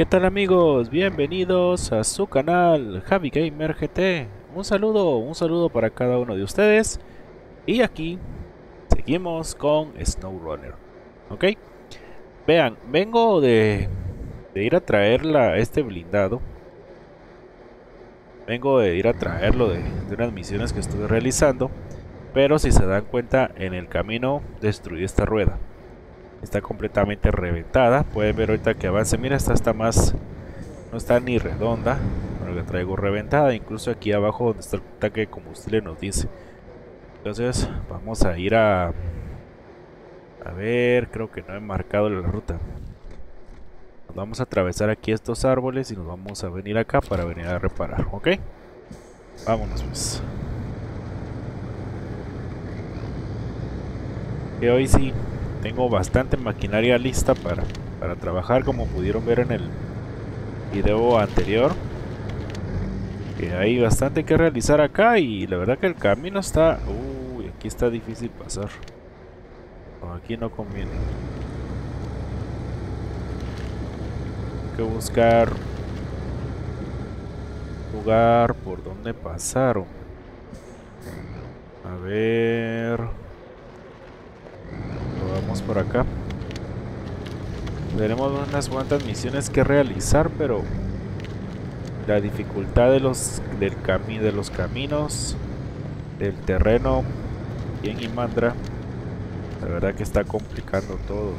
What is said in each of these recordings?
¿Qué tal amigos? Bienvenidos a su canal Javi Gamer GT. Un saludo, un saludo para cada uno de ustedes. Y aquí seguimos con SnowRunner. ¿Ok? Vean, vengo de, de ir a traer este blindado. Vengo de ir a traerlo de, de unas misiones que estuve realizando. Pero si se dan cuenta, en el camino destruí esta rueda está completamente reventada. Pueden ver ahorita que avance. Mira, esta está más... No está ni redonda. Pero la traigo reventada. Incluso aquí abajo donde está el tanque de combustible nos dice. Entonces vamos a ir a... A ver, creo que no he marcado la ruta. Nos vamos a atravesar aquí estos árboles y nos vamos a venir acá para venir a reparar, ¿ok? Vámonos pues. Y hoy sí, tengo bastante maquinaria lista para, para trabajar como pudieron ver en el video anterior. Que hay bastante que realizar acá y la verdad que el camino está uy aquí está difícil pasar. Aquí no conviene. Hay que buscar lugar por donde pasaron a ver vamos por acá. Tenemos unas cuantas misiones que realizar, pero la dificultad de los del camino de los caminos, del terreno y en Imandra, la verdad que está complicando todo.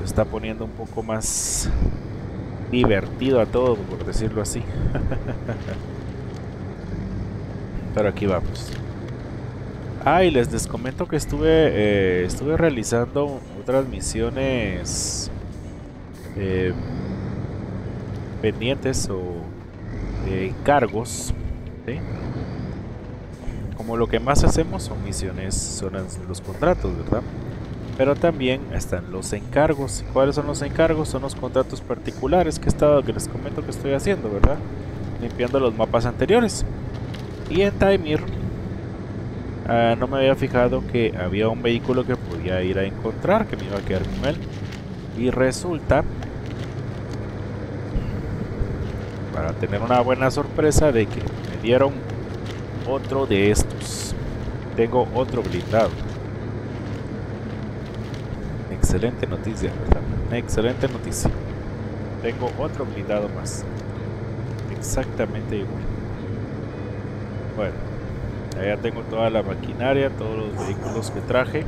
Se está poniendo un poco más divertido a todo, por decirlo así. pero aquí vamos. Ah, y les, les comento que estuve, eh, estuve realizando otras misiones eh, pendientes o encargos. Como lo que más hacemos son misiones, son los contratos, ¿verdad? Pero también están los encargos. ¿Cuáles son los encargos? Son los contratos particulares que, he estado, que les comento que estoy haciendo, ¿verdad? Limpiando los mapas anteriores. Y en Timir Ah, no me había fijado que había un vehículo que podía ir a encontrar, que me iba a quedar con él. Y resulta, para tener una buena sorpresa, de que me dieron otro de estos. Tengo otro blindado. Excelente noticia, ¿verdad? Excelente noticia. Tengo otro blindado más. Exactamente igual. Bueno. Ya tengo toda la maquinaria, todos los vehículos que traje.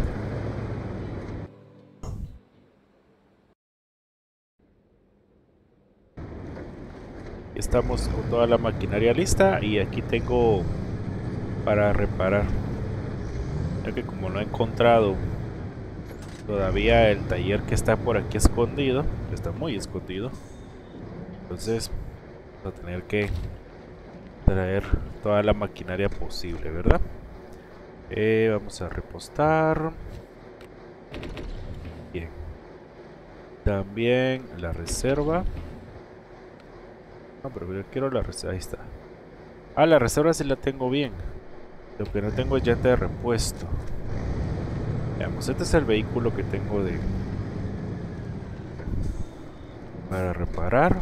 Estamos con toda la maquinaria lista y aquí tengo para reparar. Ya que como no he encontrado todavía el taller que está por aquí escondido, está muy escondido. Entonces, vamos a tener que traer toda la maquinaria posible, ¿verdad? Eh, vamos a repostar. Bien. También la reserva. No, pero yo quiero la reserva. Ahí está. Ah, la reserva sí la tengo bien. Lo que no tengo es llanta de repuesto. Veamos, este es el vehículo que tengo de... Para reparar.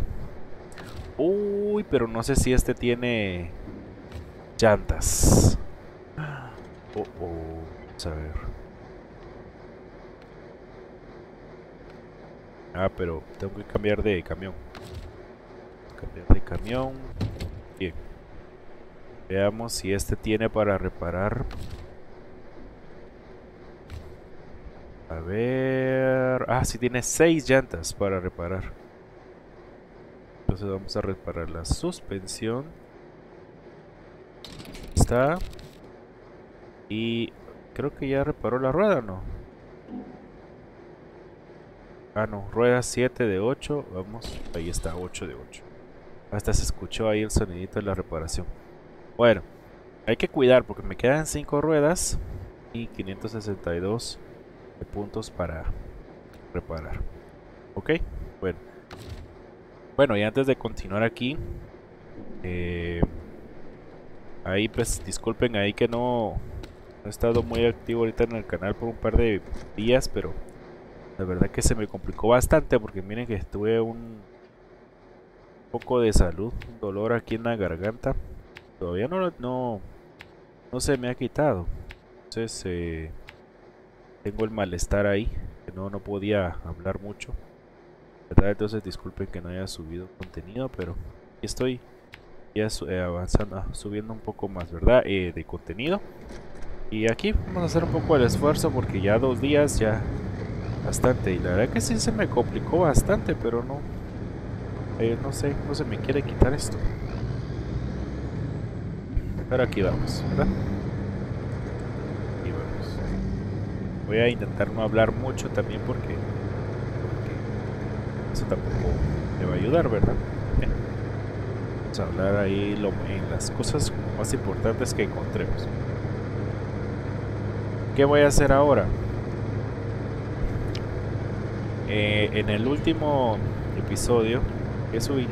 Uy, pero no sé si este tiene llantas. Oh, oh. Vamos a ver. Ah, pero tengo que cambiar de camión. Cambiar de camión. Bien. Veamos si este tiene para reparar. A ver... Ah, sí tiene seis llantas para reparar. Entonces vamos a reparar la suspensión. Está. Y creo que ya reparó la rueda, ¿no? Ah, no, rueda 7 de 8. Vamos, ahí está, 8 de 8. Hasta se escuchó ahí el sonidito de la reparación. Bueno, hay que cuidar porque me quedan 5 ruedas y 562 puntos para reparar. Ok, bueno. Bueno, y antes de continuar aquí, eh, ahí pues disculpen ahí que no, he estado muy activo ahorita en el canal por un par de días, pero La verdad que se me complicó bastante porque miren que tuve un poco de salud, un dolor aquí en la garganta. Todavía no, no, no se me ha quitado. Entonces eh, tengo el malestar ahí, que no, no podía hablar mucho. ¿verdad? Entonces disculpen que no haya subido contenido, pero estoy ya eh, avanzando, subiendo un poco más, ¿verdad? Eh, de contenido. Y aquí vamos a hacer un poco el esfuerzo porque ya dos días ya bastante. Y la verdad que sí se me complicó bastante, pero no. Eh, no sé, no se me quiere quitar esto. Pero aquí vamos, ¿verdad? Aquí vamos. Voy a intentar no hablar mucho también porque, porque eso tampoco me va a ayudar, ¿verdad? Hablar ahí lo, en las cosas más importantes que encontremos. ¿Qué voy a hacer ahora? Eh, en el último episodio que subí,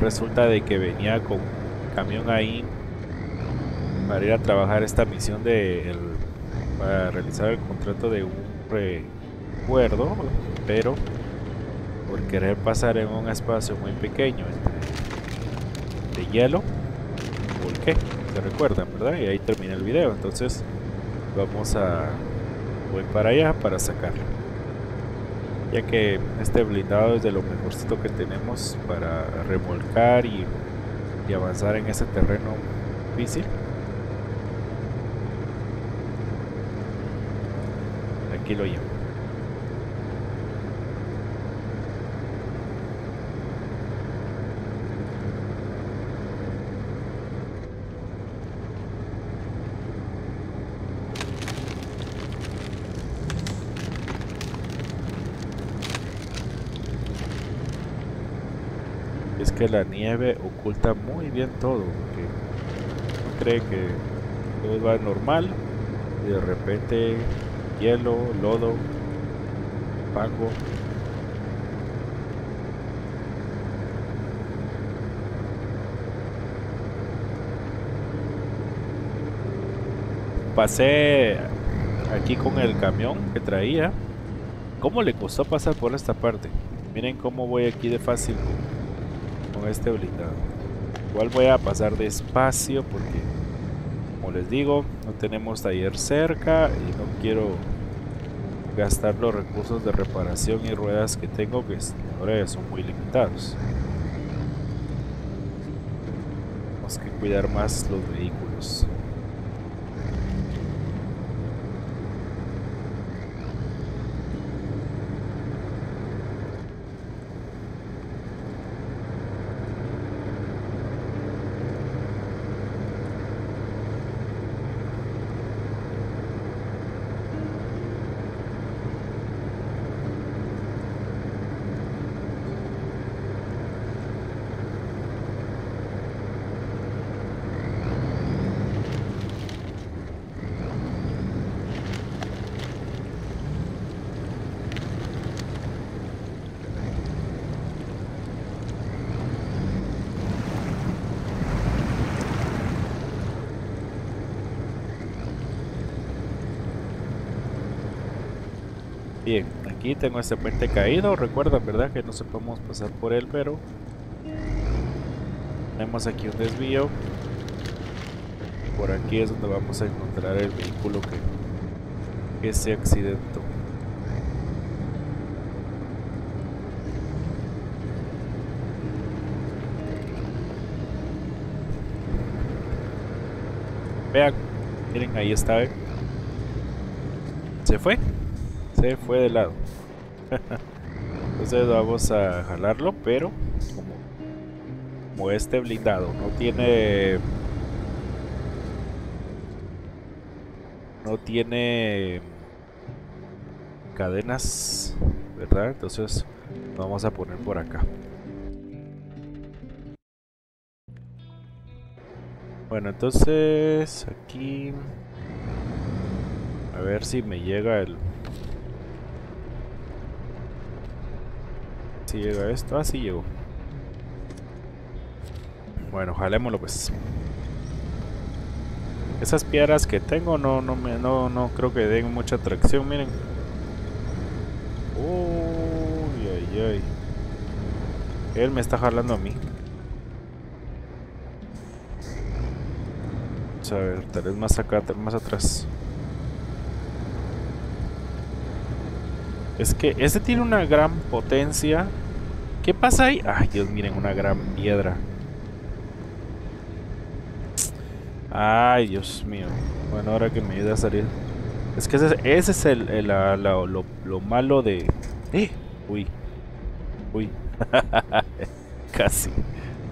resulta de que venía con camión ahí para ir a trabajar esta misión de para realizar el contrato de un recuerdo, pero por querer pasar en un espacio muy pequeño de hielo, volqué recuerdan, ¿verdad? Y ahí termina el video. Entonces vamos a... Voy para allá para sacarlo. Ya que este blindado es de lo mejorcito que tenemos para remolcar y, y avanzar en ese terreno difícil. Aquí lo llevo. La nieve oculta muy bien todo. Que uno cree que todo va normal y de repente hielo, lodo, fango. Pasé aquí con el camión que traía. ¿Cómo le costó pasar por esta parte? Miren cómo voy aquí de fácil este blindado. Igual voy a pasar despacio porque, como les digo, no tenemos taller cerca y no quiero gastar los recursos de reparación y ruedas que tengo que ahora son muy limitados. Tenemos que cuidar más los vehículos. Bien, tengo este puente caído. Recuerdan, ¿verdad? Que no se podemos pasar por él, pero... Tenemos aquí un desvío. Por aquí es donde vamos a encontrar el vehículo que, que se accidentó. Vean, miren, ahí está. ¿eh? Se fue se fue de lado. Entonces vamos a jalarlo, pero como, este blindado no tiene no tiene cadenas, ¿verdad? Entonces vamos a poner por acá. Bueno, entonces aquí a ver si me llega el Si llega esto, ah, llegó. Bueno, jalémoslo pues. Esas piedras que tengo no, no, me, no, no creo que den mucha tracción, miren. Uy, ay, ay. Él me está jalando a mí. Vamos a ver, tal vez más acá, tal vez más atrás. Es que este tiene una gran potencia. ¿Qué pasa ahí? Ay, Dios, miren, una gran piedra. Ay, Dios mío. Bueno, ahora que me ayuda a salir. Es que ese, es el, lo, malo de... ¡Eh! Uy. Uy. casi.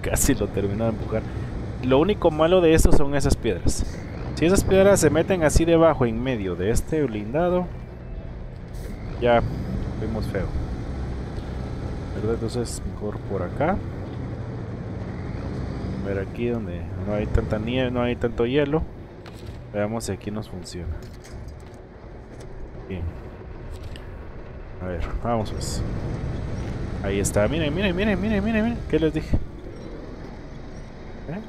Casi lo termino de empujar. Lo único malo de esto son esas piedras. Si esas piedras se meten así debajo, en medio de este blindado, ya vemos feo. ¿Verdad? Entonces mejor por acá. A ver aquí donde no hay tanta nieve, no hay tanto hielo. Veamos si aquí nos funciona. Bien. A ver, vamos pues. Ahí está, miren, miren, miren, miren, miren, miren. ¿Qué les dije? ¿Eh?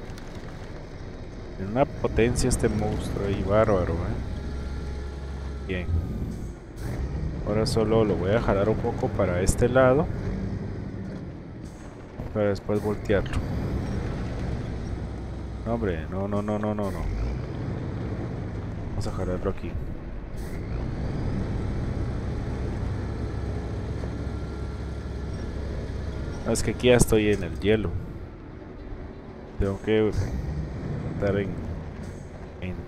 Una potencia este monstruo ahí, bárbaro, ¿eh? Bien. Ahora solo lo voy a jalar un poco para este lado. Para después voltearlo. No, hombre, no, no, no, no, no, no. Vamos a jalarlo aquí. es que aquí ya estoy en el hielo. Tengo que estar en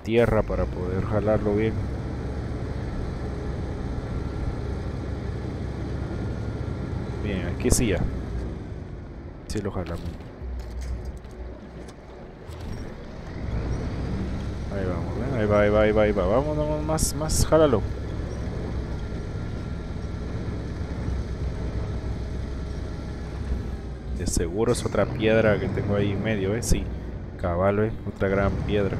tierra para poder jalarlo bien. Bien, aquí sí ya. Sí lo jalamos. Ahí vamos, ahí va, ahí va, ahí va, ahí va. Vamos, vamos, más, más, jálalo. De seguro es otra piedra que tengo ahí en medio, ¿eh? Sí, caballo, ¿eh? Otra gran piedra.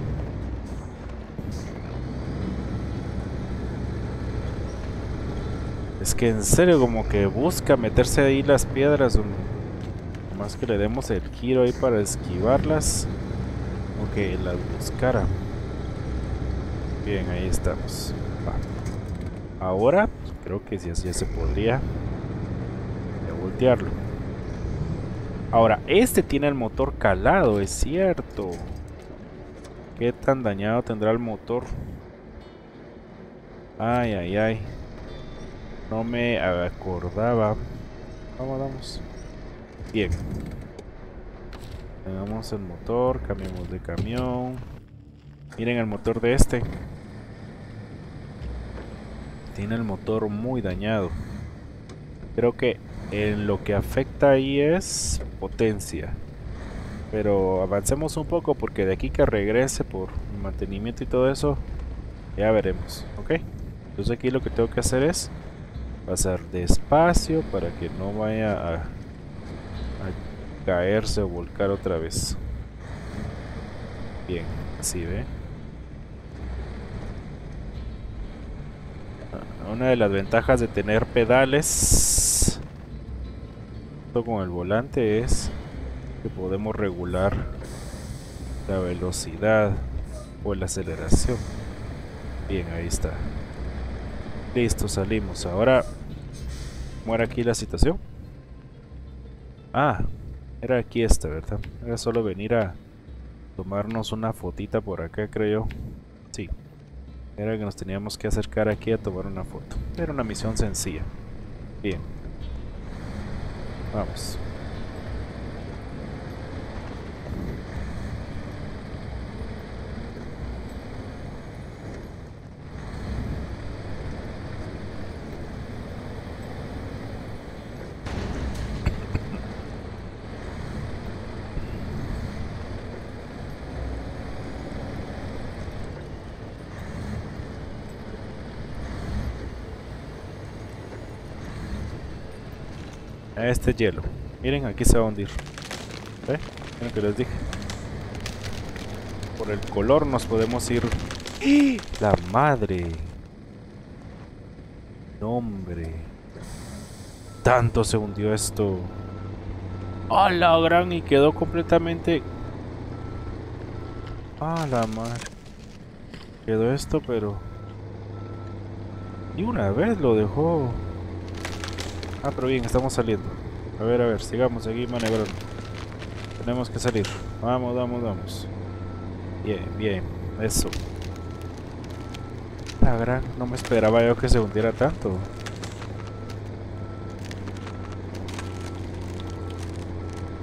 Es que en serio como que busca meterse ahí las piedras. Más que le demos el giro ahí para esquivarlas. O que las buscara. Bien, ahí estamos. Ahora creo que ya, ya se podría voltearlo. Ahora, este tiene el motor calado, es cierto. ¿Qué tan dañado tendrá el motor? Ay, ay, ay. No me acordaba. Vamos, vamos. Bien. Tenemos el motor, cambiamos de camión. Miren el motor de este. Tiene el motor muy dañado. Creo que en lo que afecta ahí es potencia. Pero avancemos un poco porque de aquí que regrese por mantenimiento y todo eso, ya veremos. ¿Ok? Entonces aquí lo que tengo que hacer es pasar despacio para que no vaya a, caerse o volcar otra vez. Bien, así ve. Ah, una de las ventajas de tener pedales con el volante es que podemos regular la velocidad o la aceleración. Bien, ahí está. Listo, salimos. Ahora muere aquí la situación. Ah, era aquí esta, ¿verdad? Era solo venir a tomarnos una fotita por acá, creo. Sí. Era que nos teníamos que acercar aquí a tomar una foto. Era una misión sencilla. Bien. Vamos. Este hielo. Miren, aquí se va a hundir. ¿Ve? Miren que les dije. Por el color nos podemos ir. ¡La madre! Hombre. Tanto se hundió esto. ¡Ah, la gran! Y quedó completamente... ¡Ah, la madre! Quedó esto, pero... Y una vez lo dejó... Ah, pero bien, estamos saliendo. A ver, a ver, sigamos aquí maniobrando. Tenemos que salir. Vamos, vamos, vamos. Bien, bien. Eso. La gran, no me esperaba yo que se hundiera tanto.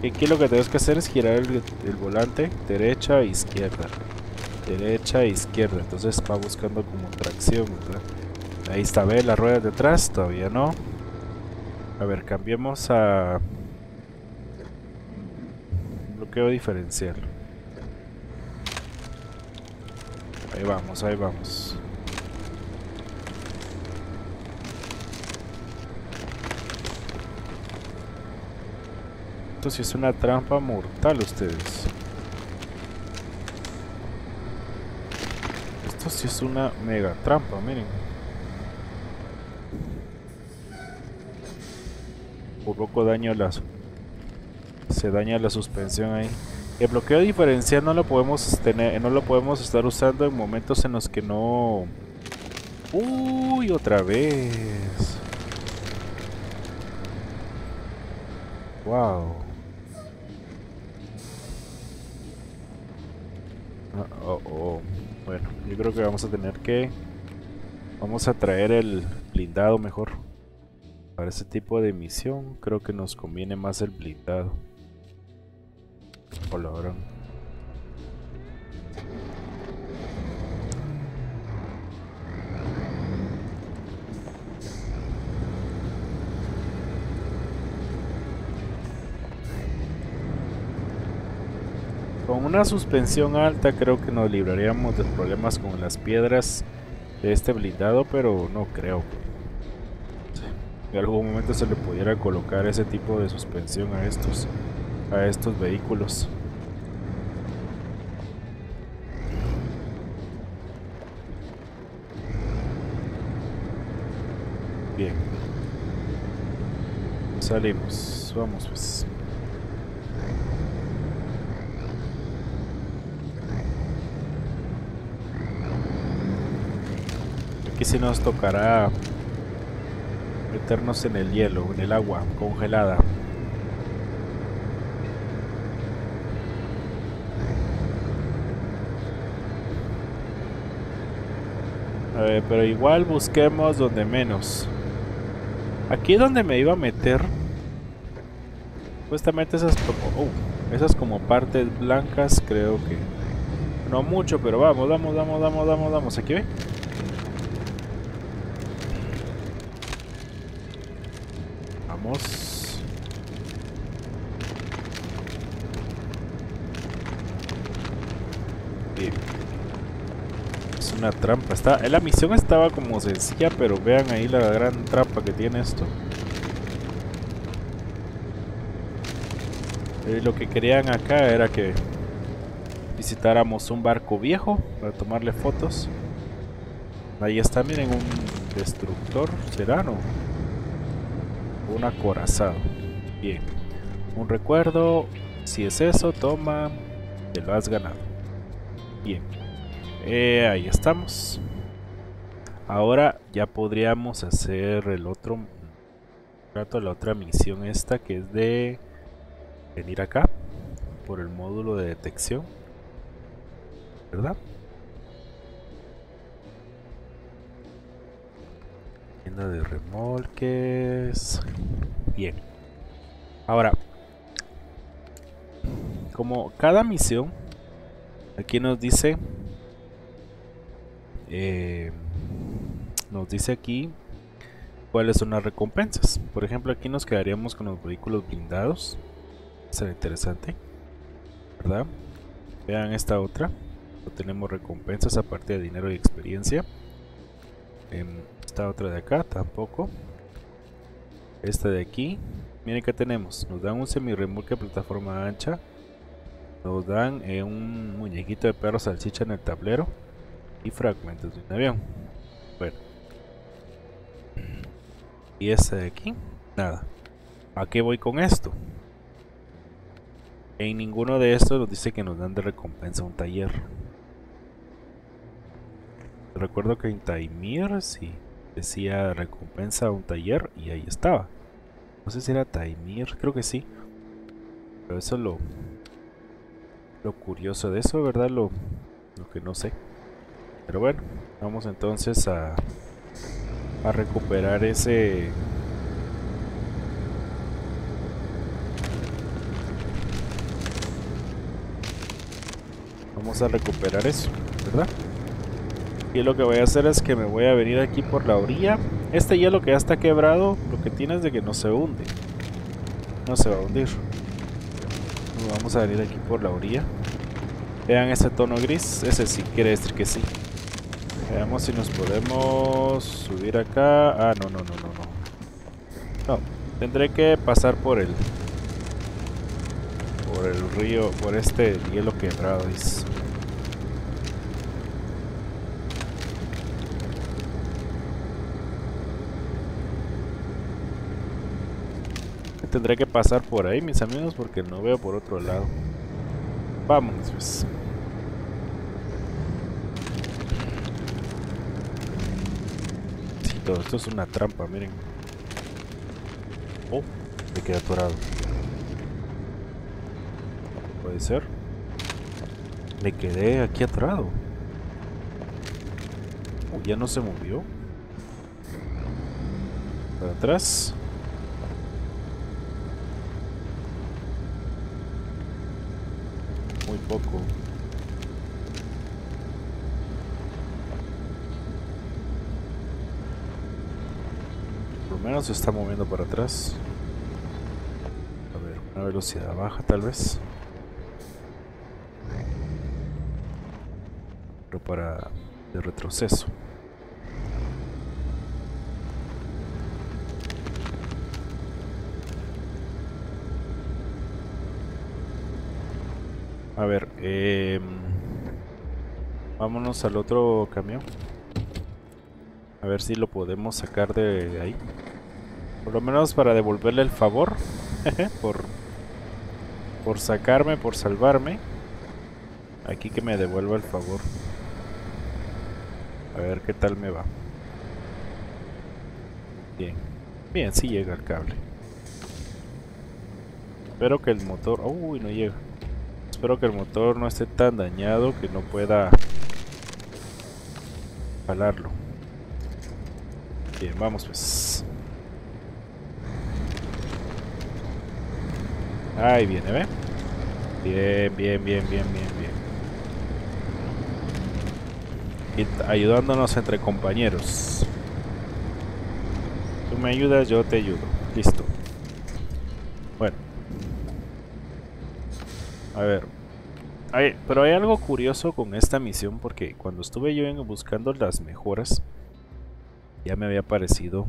Aquí lo que tenemos que hacer es girar el, el volante derecha e izquierda. Derecha e izquierda. Entonces va buscando como tracción, ¿verdad? Ahí está, ve las ruedas detrás, todavía no. A ver, cambiemos a bloqueo diferencial. Ahí vamos, ahí vamos. Esto sí es una trampa mortal ustedes. Esto sí es una mega trampa, miren. Por poco daño las se daña la suspensión ahí. El bloqueo diferencial no lo podemos tener, no lo podemos estar usando en momentos en los que no. Uy, otra vez. Wow. Ah, oh, oh. Bueno, yo creo que vamos a tener que vamos a traer el blindado mejor. Para ese tipo de misión creo que nos conviene más el blindado. Hola, Con una suspensión alta creo que nos libraríamos de problemas con las piedras de este blindado, pero no creo. En algún momento se le pudiera colocar ese tipo de suspensión a estos a estos vehículos. Bien. Salimos. Vamos pues. Aquí sí nos tocará meternos en el hielo, en el agua congelada. pero igual busquemos donde menos. Aquí donde me iba a meter. Justamente esas como, oh, esas como partes blancas creo que... No mucho, pero vamos, vamos, vamos, vamos, vamos, vamos. Aquí ve. Vamos. Bien una Está, la misión estaba como sencilla, pero vean ahí la gran trampa que tiene esto. Eh, lo que querían acá era que visitáramos un barco viejo para tomarle fotos. Ahí está, miren, un destructor, serano. Un acorazado. Bien. Un recuerdo. Si es eso, toma. Te lo has ganado. Bien. Eh, ahí estamos. Ahora ya podríamos hacer el otro rato la otra misión esta que es de venir acá por el módulo de detección. ¿Verdad? Tienda de remolques. Bien. Ahora, como cada misión, aquí nos dice eh, nos dice aquí cuáles son las recompensas. Por ejemplo, aquí nos quedaríamos con los vehículos blindados. Será interesante, ¿verdad? Vean esta otra. Tenemos recompensas aparte de dinero y experiencia. Em, esta otra de acá tampoco. Esta de aquí. Miren que tenemos. Nos dan un semi-remolque plataforma ancha. Nos dan eh, un muñequito de perro salchicha en el tablero y fragmentos de un avión. Bueno. Y este de aquí, nada. ¿A qué voy con esto? En ninguno de estos nos dice que nos dan de recompensa un taller. Recuerdo que en Taimir sí decía recompensa un taller y ahí estaba. No sé si era Taimir, creo que sí. Pero eso es lo, lo curioso de eso, ¿verdad? Lo, lo que no sé. Pero bueno, vamos entonces a, a recuperar ese... Vamos a recuperar eso, ¿verdad? Y lo que voy a hacer es que me voy a venir aquí por la orilla. Este hielo que ya está quebrado, lo que tiene es de que no se hunde. No se va a hundir. Vamos a venir aquí por la orilla. Vean ese tono gris, ese sí quiere decir que sí. Veamos si nos podemos subir acá. Ah, no, no, no, no, no. No, tendré que pasar por el... Por el río, por este hielo quebrado. Tendré que pasar por ahí, mis amigos, porque no veo por otro lado. Vámonos, pues. Esto es una trampa, miren. Oh, me quedé atorado. Puede ser. Me quedé aquí atorado. Oh, ya no se movió. Para atrás. Muy poco. Menos se está moviendo para atrás. A ver, una velocidad baja tal vez. Pero para de retroceso. A ver, eh, vámonos al otro camión. A ver si lo podemos sacar de ahí. Por lo menos para devolverle el favor. por, por sacarme, por salvarme. Aquí que me devuelva el favor. A ver qué tal me va. Bien. Bien, sí llega el cable. Espero que el motor... Uy, no llega. Espero que el motor no esté tan dañado que no pueda jalarlo. Bien, vamos pues. Ahí viene, ¿ve? Bien, bien, bien, bien, bien, bien. Ayudándonos entre compañeros. Tú me ayudas, yo te ayudo. Listo. Bueno. A ver. pero hay algo curioso con esta misión porque cuando estuve yo buscando las mejoras, ya me había parecido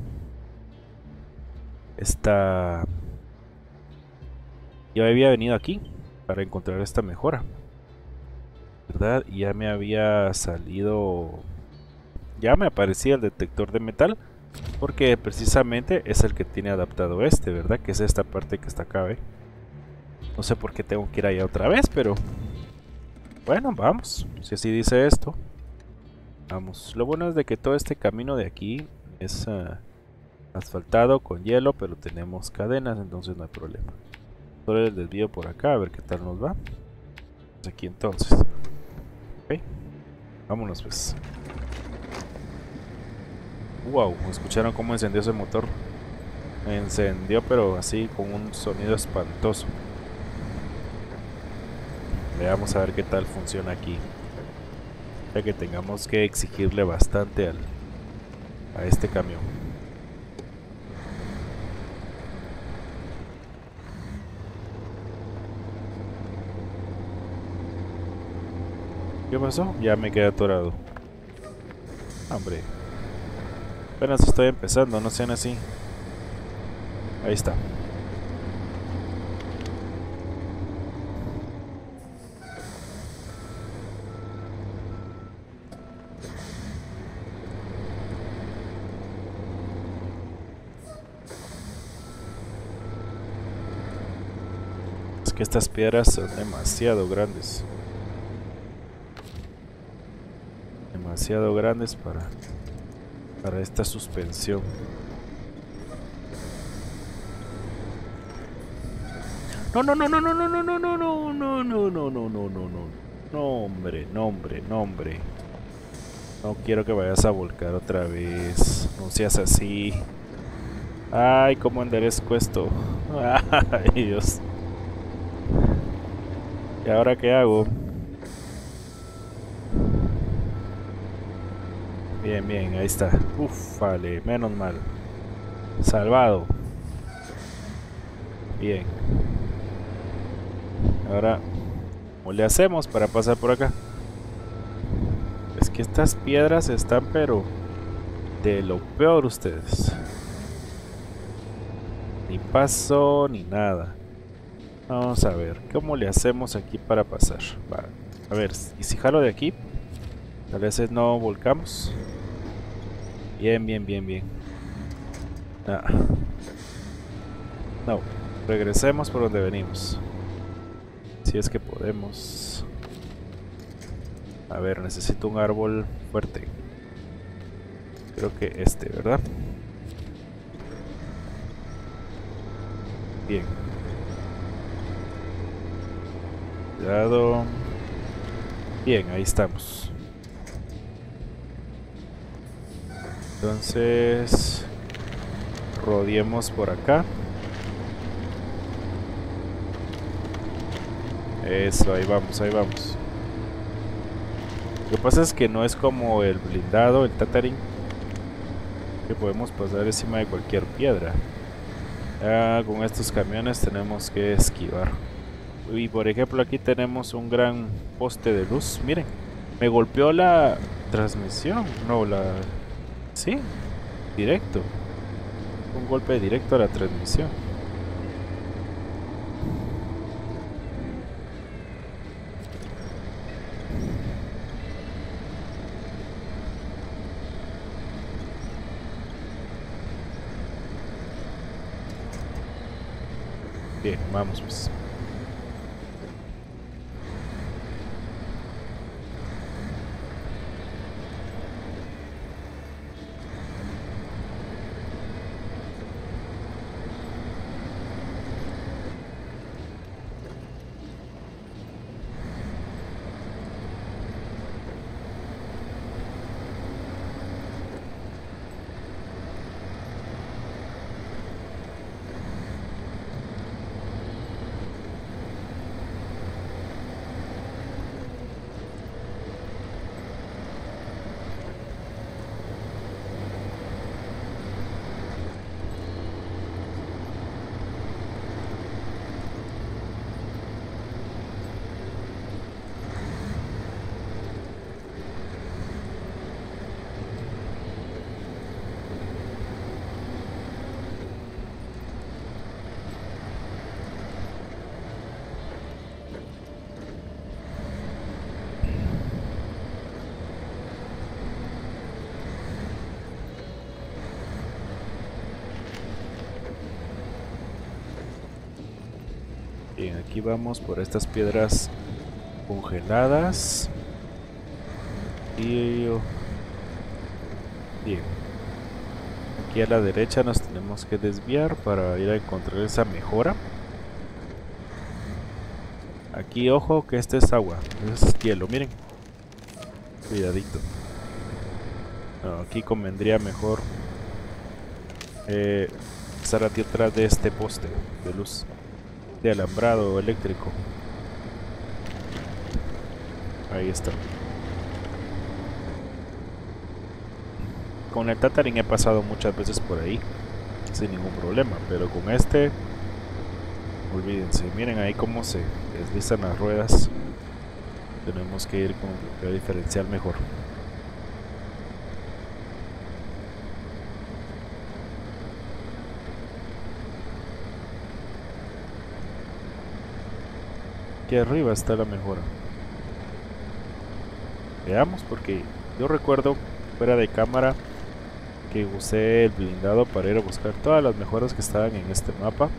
esta yo había venido aquí para encontrar esta mejora. ¿Verdad? Ya me había salido... Ya me aparecía el detector de metal. Porque precisamente es el que tiene adaptado este, ¿verdad? Que es esta parte que está acá, ¿ve? No sé por qué tengo que ir allá otra vez, pero... Bueno, vamos. Si así dice esto. Vamos. Lo bueno es de que todo este camino de aquí es ah, asfaltado con hielo, pero tenemos cadenas, entonces no hay problema el desvío por acá, a ver qué tal nos va. Pues aquí entonces. Ok. Vámonos pues. Wow, ¿escucharon cómo encendió ese motor? Encendió pero así con un sonido espantoso. Veamos a ver qué tal funciona aquí. Que tengamos que exigirle bastante al, a este camión. ¿Qué pasó? Ya me quedé atorado. Hombre. Apenas estoy empezando, no sean así. Ahí está. Es que estas piedras son demasiado grandes. demasiado grandes para, para esta suspensión. No, no, no, no, no, no, no, no, no, no, no, no, no, no, no, no, no. No, hombre, no, hombre, no, hombre. No quiero que vayas a volcar otra vez. No seas así. Ay, cómo enderezco esto. Ay, Dios. ¿Y ahora qué hago? Bien, bien, ahí está. Uf, vale, menos mal. Salvado. Bien. Ahora, ¿cómo le hacemos para pasar por acá? Es que estas piedras están, pero de lo peor ustedes. Ni paso, ni nada. Vamos a ver, ¿cómo le hacemos aquí para pasar? A ver, ¿y si jalo de aquí? A veces no volcamos. Bien, bien, bien, bien. Ah. No, regresemos por donde venimos. Si es que podemos. A ver, necesito un árbol fuerte. Creo que este, ¿verdad? Bien. Cuidado. Bien, ahí estamos. Entonces, rodeemos por acá. Eso, ahí vamos, ahí vamos. Lo que pasa es que no es como el blindado, el Tatarin, que podemos pasar encima de cualquier piedra. Ya con estos camiones tenemos que esquivar. Y por ejemplo aquí tenemos un gran poste de luz. Miren, me golpeó la transmisión. No, la... Sí, directo. Un golpe directo a la transmisión. Bien, vamos pues. Bien, aquí vamos por estas piedras congeladas. Y... Bien. Aquí a la derecha nos tenemos que desviar para ir a encontrar esa mejora. Aquí, ojo, que este es agua. Este es hielo, miren. Cuidadito. aquí convendría mejor eh, estar aquí atrás de este poste de luz de alambrado eléctrico. Ahí está. Con el Tatarin he pasado muchas veces por ahí sin ningún problema, pero con este olvídense, miren ahí cómo se deslizan las ruedas. Tenemos que ir con el diferencial mejor. Aquí arriba está la mejora. Veamos porque yo recuerdo fuera de cámara que usé el blindado para ir a buscar todas las mejoras que estaban en este mapa.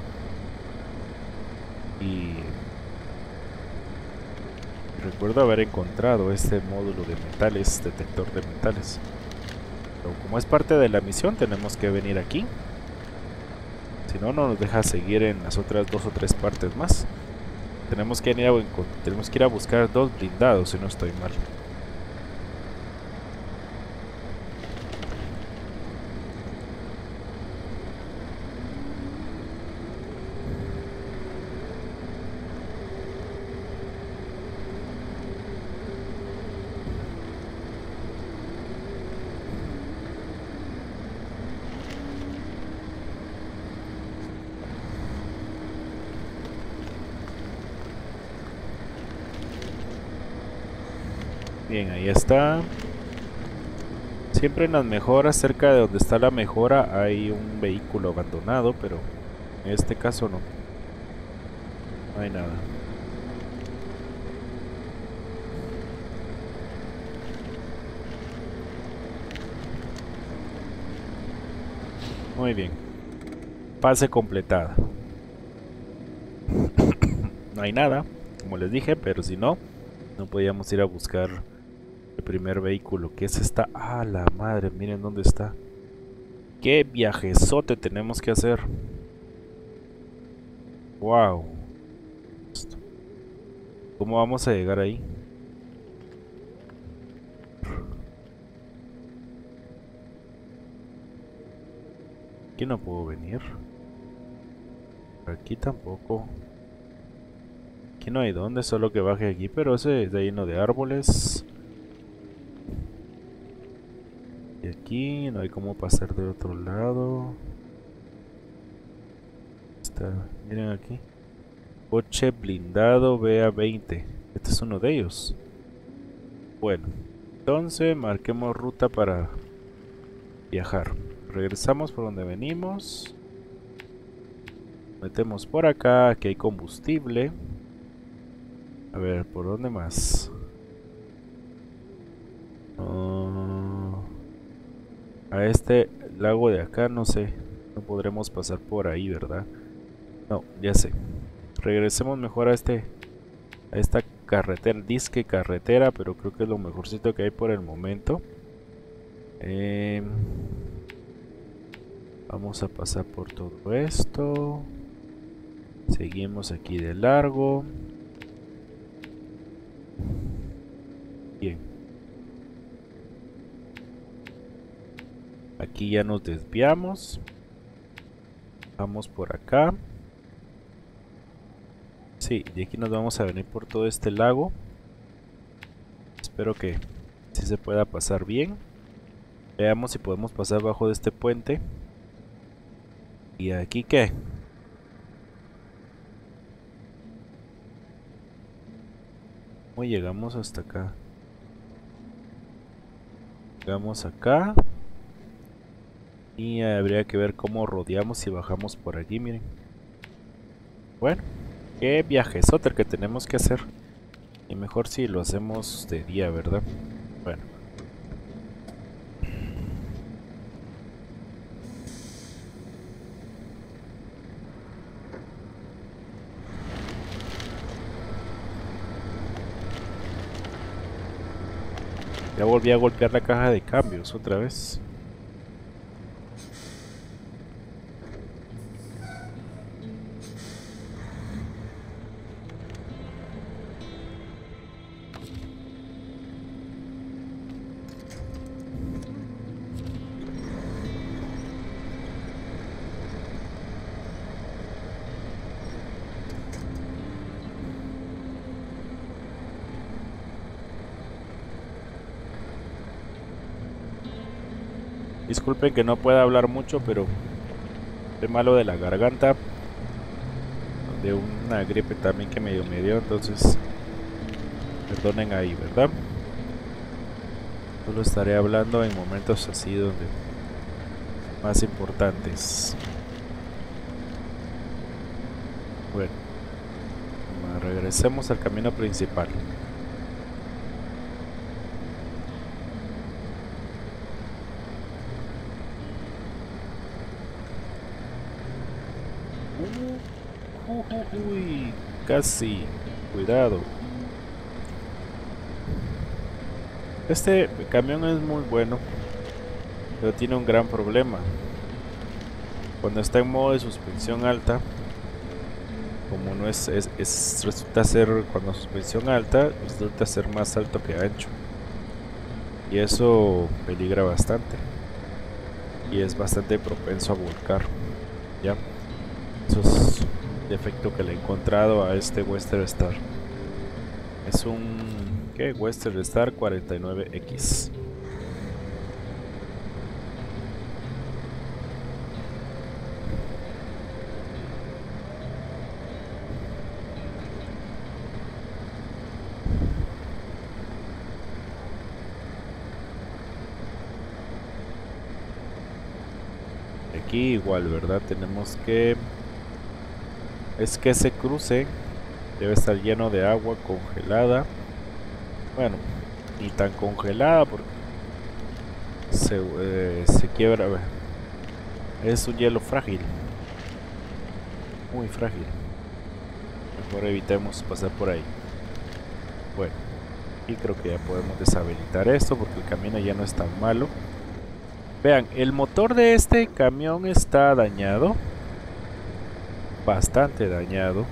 Y recuerdo haber encontrado este módulo de metales, detector de metales. Pero como es parte de la misión tenemos que venir aquí Si no, no nos deja seguir en las otras dos o tres partes más. Tenemos que ir a, tenemos que ir a buscar dos blindados, si no estoy mal. Bien, ahí está. Siempre en las mejoras, cerca de donde está la mejora, hay un vehículo abandonado, pero en este caso no. No hay nada. Muy bien. Pase completada. no hay nada, como les dije, pero si no, no podíamos ir a buscar primer vehículo, que es esta... ¡Ah, la madre! Miren dónde está. ¡Qué viajezote tenemos que hacer! ¡Wow! ¿Cómo vamos a llegar ahí? Aquí no puedo venir. Aquí tampoco. Aquí no hay dónde, solo que baje aquí, pero ese está lleno de árboles. No hay cómo pasar del otro lado. Está, miren aquí. Coche blindado BA20. Este es uno de ellos. Bueno, entonces marquemos ruta para viajar. Regresamos por donde venimos. Metemos por acá, aquí hay combustible. A ver, ¿por dónde más? Este lago de acá, no sé. No podremos pasar por ahí, ¿verdad? No, ya sé. Regresemos mejor a este... A esta carretera, disque carretera, pero creo que es lo mejorcito que hay por el momento. Em, vamos a pasar por todo esto. Seguimos aquí de largo. Bien. Aquí ya nos desviamos. Vamos por acá. Sí, y aquí nos vamos a venir por todo este lago. Espero que si se pueda pasar bien. Veamos si podemos pasar bajo de este puente. ¿Y aquí qué? ¿Cómo llegamos hasta acá? Llegamos acá. Y habría que ver cómo rodeamos y bajamos por aquí, miren. Bueno, qué viajesote que tenemos que hacer. Y mejor si lo hacemos de día, ¿verdad? Bueno. Ya volví a golpear la caja de cambios otra vez. Disculpen que no pueda hablar mucho, pero estoy malo de la garganta. De una gripe también que medio me dio, entonces perdonen ahí, ¿verdad? Solo estaré hablando en momentos así donde más importantes. Bueno, regresemos al camino principal. Uy, casi. Cuidado. Este camión es muy bueno, pero tiene un gran problema. Cuando está en modo de suspensión alta, como no es, es, resulta ser cuando suspensión alta, resulta ser más alto que ancho. Y eso peligra bastante. Y es bastante propenso a volcar. ¿Ya? Eso es defecto que le he encontrado a este Western Star. Es un... ¿Qué? Western Star 49X. aquí igual, ¿verdad? Tenemos que... Es que ese cruce debe estar lleno de agua congelada. Bueno, ni tan congelada porque se, eh, se quiebra. Es un hielo frágil. Muy frágil. Mejor evitemos pasar por ahí. Bueno, y creo que ya podemos deshabilitar esto porque el camino ya no es tan malo. Vean, el motor de este camión está dañado. Bastante dañado.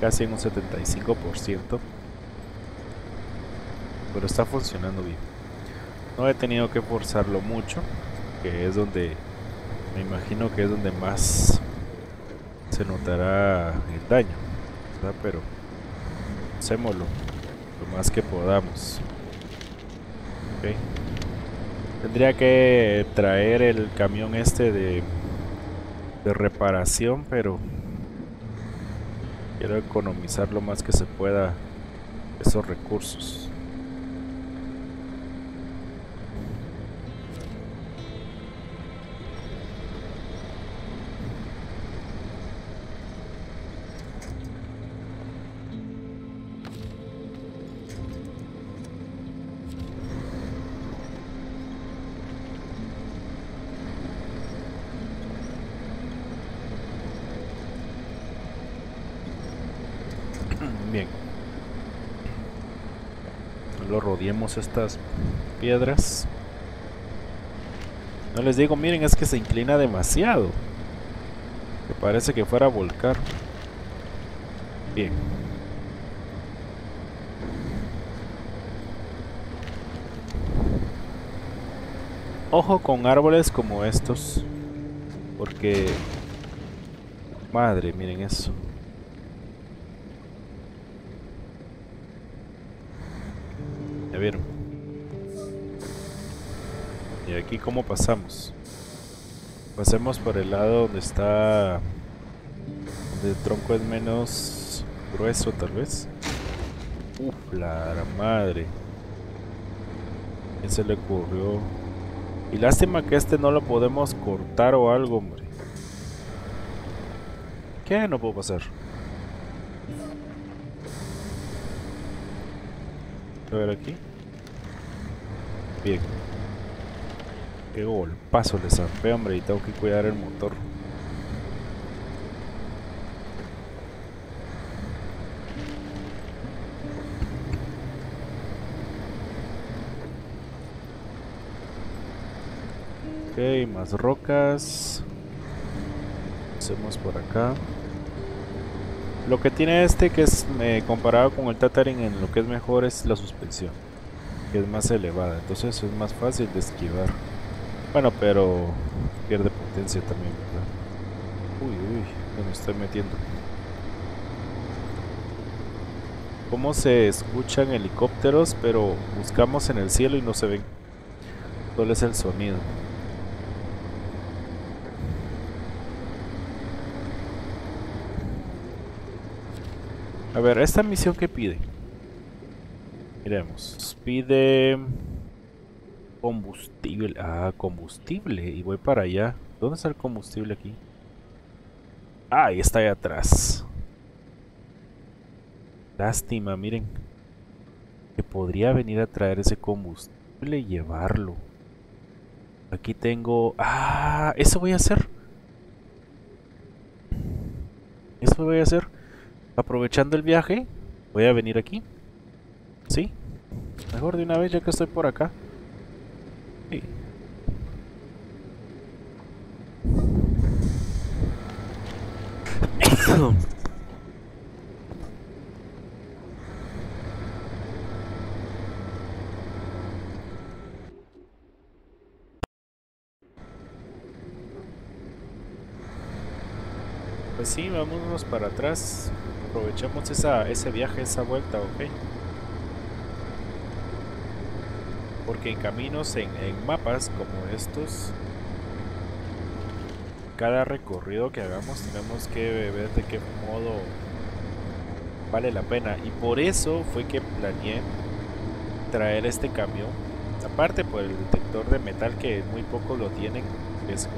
Casi en un 75%. Pero está funcionando bien. No he tenido que forzarlo mucho. Que es donde... Me imagino que es donde más se notará el daño. Pero hacémoslo lo más que podamos. Okay. Tendría que traer el camión este de, de reparación, pero quiero economizar lo más que se pueda esos recursos. Estas piedras. No les digo, miren, es que se inclina demasiado. Que parece que fuera a volcar. Bien. Ojo con árboles como estos. Porque... Madre, miren eso. Aquí cómo pasamos. Pasemos por el lado donde está... Donde el tronco es menos grueso tal vez. Uf, la madre. ¿Quién se le ocurrió? Y lástima que este no lo podemos cortar o algo, hombre. ¿Qué? No puedo pasar. A ver aquí. Bien. Qué golpazo le zampé, hombre, y tengo que cuidar el motor. Ok, más rocas. Hacemos por acá. Lo que tiene este que es eh, comparado con el Tatarin en lo que es mejor es la suspensión, que es más elevada, entonces es más fácil de esquivar. Bueno, pero pierde potencia también, ¿verdad? Uy, uy, me estoy metiendo. ¿Cómo se escuchan helicópteros? Pero buscamos en el cielo y no se ven. Solo es el sonido. A ver, esta misión que pide. Miremos. Pide combustible. Ah, combustible. Y voy para allá. ¿Dónde está el combustible aquí? Ah, está ahí atrás. Lástima, miren. Que podría venir a traer ese combustible y llevarlo. Aquí tengo... Ah, eso voy a hacer. Eso voy a hacer. Aprovechando el viaje, voy a venir aquí. ¿Sí? Mejor de una vez ya que estoy por acá. Pues sí, vámonos para atrás. Aprovechemos esa, ese viaje, esa vuelta, ok. Porque en caminos, en, mapas como estos, cada recorrido que hagamos tenemos que ver de qué modo vale la pena. Y por eso fue que planeé traer este camión. Aparte por el detector de metal que muy pocos lo tienen. Es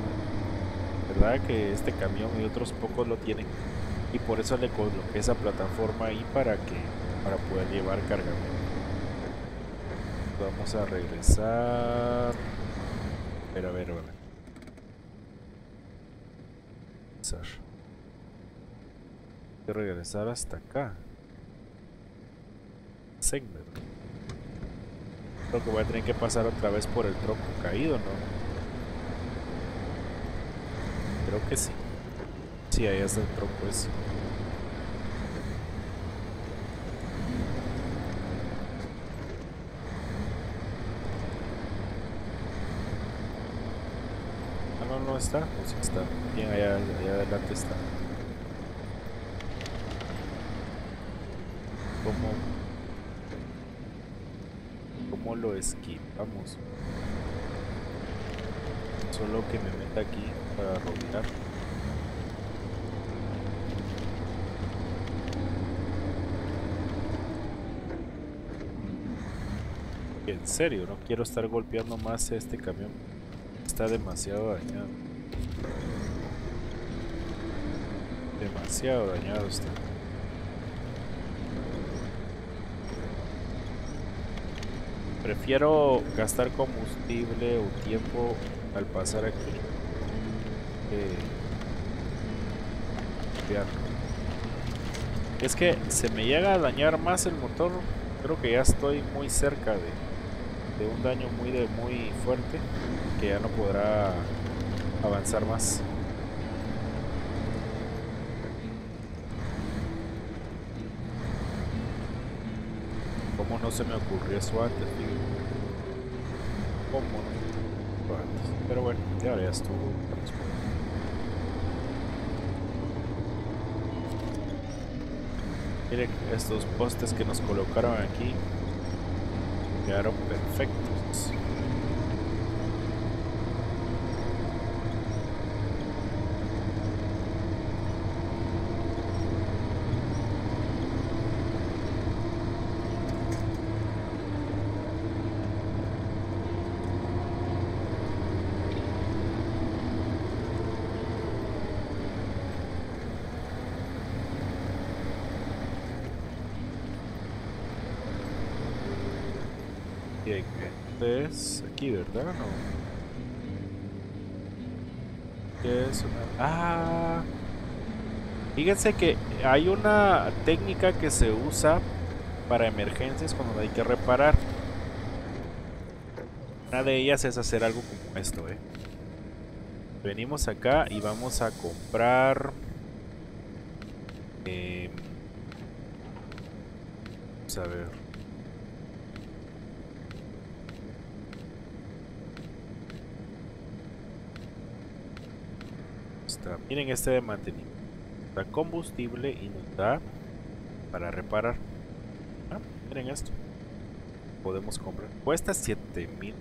verdad que este camión y otros pocos lo tienen. Y por eso le coloqué esa plataforma ahí para que para poder llevar cargamento. Vamos a regresar. A ver, a ver, a ver. que regresar hasta acá. Segment. Creo que voy a tener que pasar otra vez por el tronco caído, ¿no? Creo que sí. Sí, ahí está el tronco ese. Ah, no, no está. O sí está. Bien, allá, allá adelante está. ¿Cómo, cómo lo esquivamos? Solo que me meta aquí para rodear. En serio, no quiero estar golpeando más este camión. Está demasiado dañado. Demasiado dañado está. Prefiero gastar combustible o tiempo al pasar aquí. Es que se me llega a dañar más el motor. Creo que ya estoy muy cerca de, de un daño muy de muy fuerte que ya no podrá avanzar más. ¿Cómo no se me ocurrió eso antes? ¿Cómo no? Antes? Pero bueno, ya estuvo. Miren estos postes que nos colocaron aquí. Quedaron perfectos. Bien, es aquí, ¿verdad? No. ¿Qué es una... Ah. Fíjense que hay una técnica que se usa para emergencias cuando hay que reparar. Una de ellas es hacer algo como esto, ¿eh? Venimos acá y vamos a comprar... Eh, vamos a ver. Miren este de mantenimiento. Combustible y nos da para reparar. Ah, miren esto. Podemos comprar. Cuesta 7000.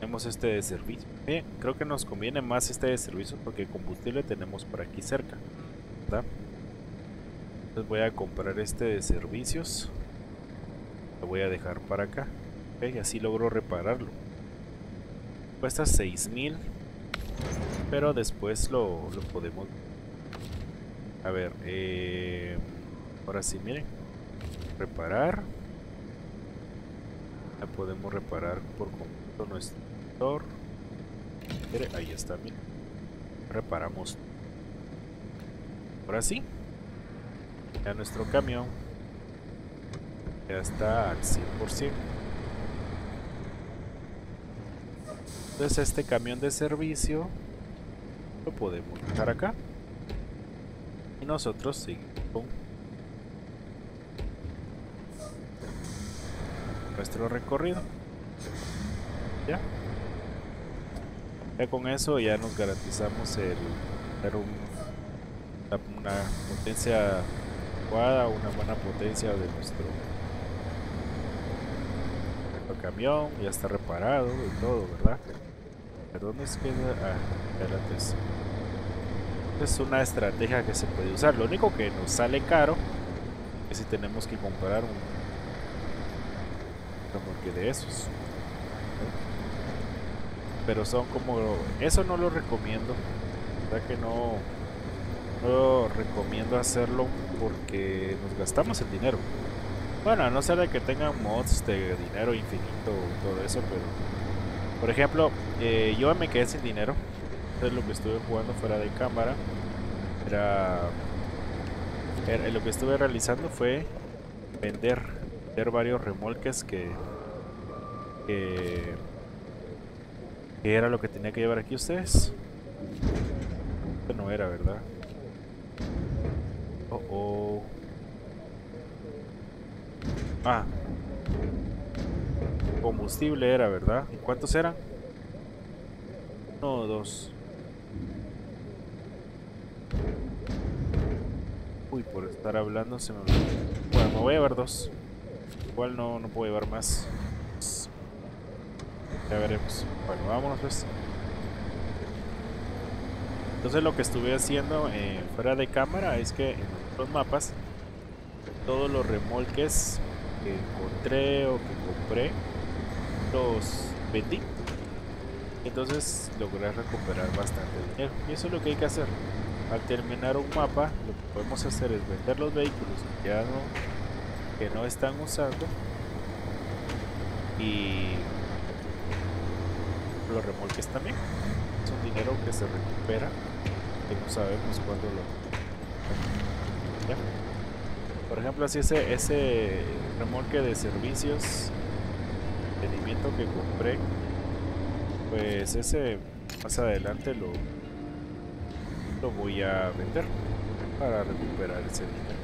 Tenemos este de servicio. Creo que nos conviene más este de servicio porque combustible tenemos por aquí cerca. Entonces voy a comprar este de servicios. Lo voy a dejar para acá. y así logro repararlo. Cuesta 6000 pero después lo, lo podemos a ver eh, ahora sí miren. Reparar. Ya podemos reparar por completo nuestro motor ahí está miren. Reparamos. Ahora sí. Ya nuestro camión ya está al 100% entonces este camión de servicio lo podemos dejar acá nosotros seguimos con nuestro recorrido. Ya. Con eso ya nos garantizamos el tener una potencia adecuada, una buena potencia de nuestro, camión, ya está reparado y todo, ¿verdad? ¿Pero dónde es que Ah, espérate. Es una estrategia que se puede usar. Lo único que nos sale caro es si tenemos que comprar un remolque de esos pero son como eso no lo recomiendo verdad que no no recomiendo hacerlo porque nos gastamos el dinero bueno a no ser de que tengan mods de dinero infinito y todo eso pero por ejemplo eh, yo me quedé sin dinero entonces lo que estuve jugando fuera de cámara era, lo que estuve realizando fue vender vender varios remolques que, que ¿Qué era lo que tenía que llevar aquí ustedes? Esto no era, ¿verdad? Oh, oh. Ah. Combustible era, ¿verdad? ¿Y cuántos eran? Uno o dos. Uy, por estar hablando se me... Bueno, me voy a llevar dos. Igual no, no puedo llevar más. Ya veremos. Bueno, vámonos pues. Entonces lo que estuve haciendo eh, fuera de cámara es que en los mapas todos los remolques que encontré o que compré los vendí. Entonces logré recuperar bastante dinero. Y eso es lo que hay que hacer. Al terminar un mapa, lo que podemos hacer es vender los vehículos que ya no, que no están usando y los remolques también. Es un dinero que se recupera, que no sabemos cuándo lo... Por ejemplo, así ese, ese remolque de servicios, rendimiento que compré, pues ese más adelante lo, lo voy a vender para recuperar ese dinero.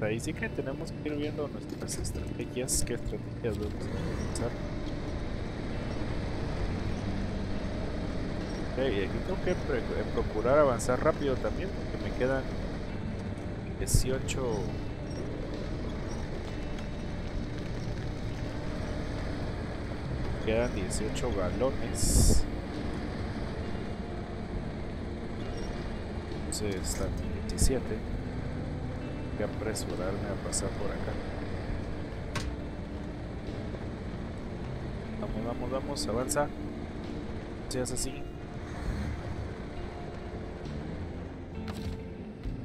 Ahí sí que tenemos que ir viendo nuestras estrategias, qué estrategias vamos a utilizar. aquí tengo que eh, procurar avanzar rápido también, porque me quedan 18... quedan 18 galones. Entonces están 17. Voy a apresurarme a pasar por acá. Vamos, vamos, vamos, avanza. Si es así.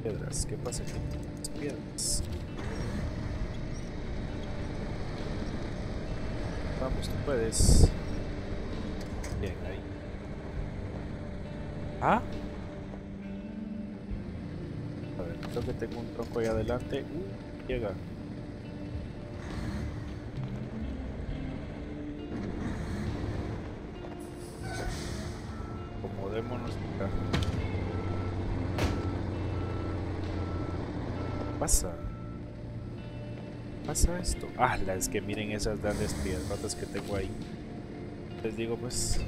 piedras. ¿Qué pasa aquí? Piedras. Vamos, tú puedes. Bien, ahí. ¿Ah? A ver, creo que tengo un tronco ahí adelante. Uh, llega. Acomodémonos acá. pasa? Pasa esto? Ah, es que miren esas grandes piedras que tengo ahí. Les digo pues...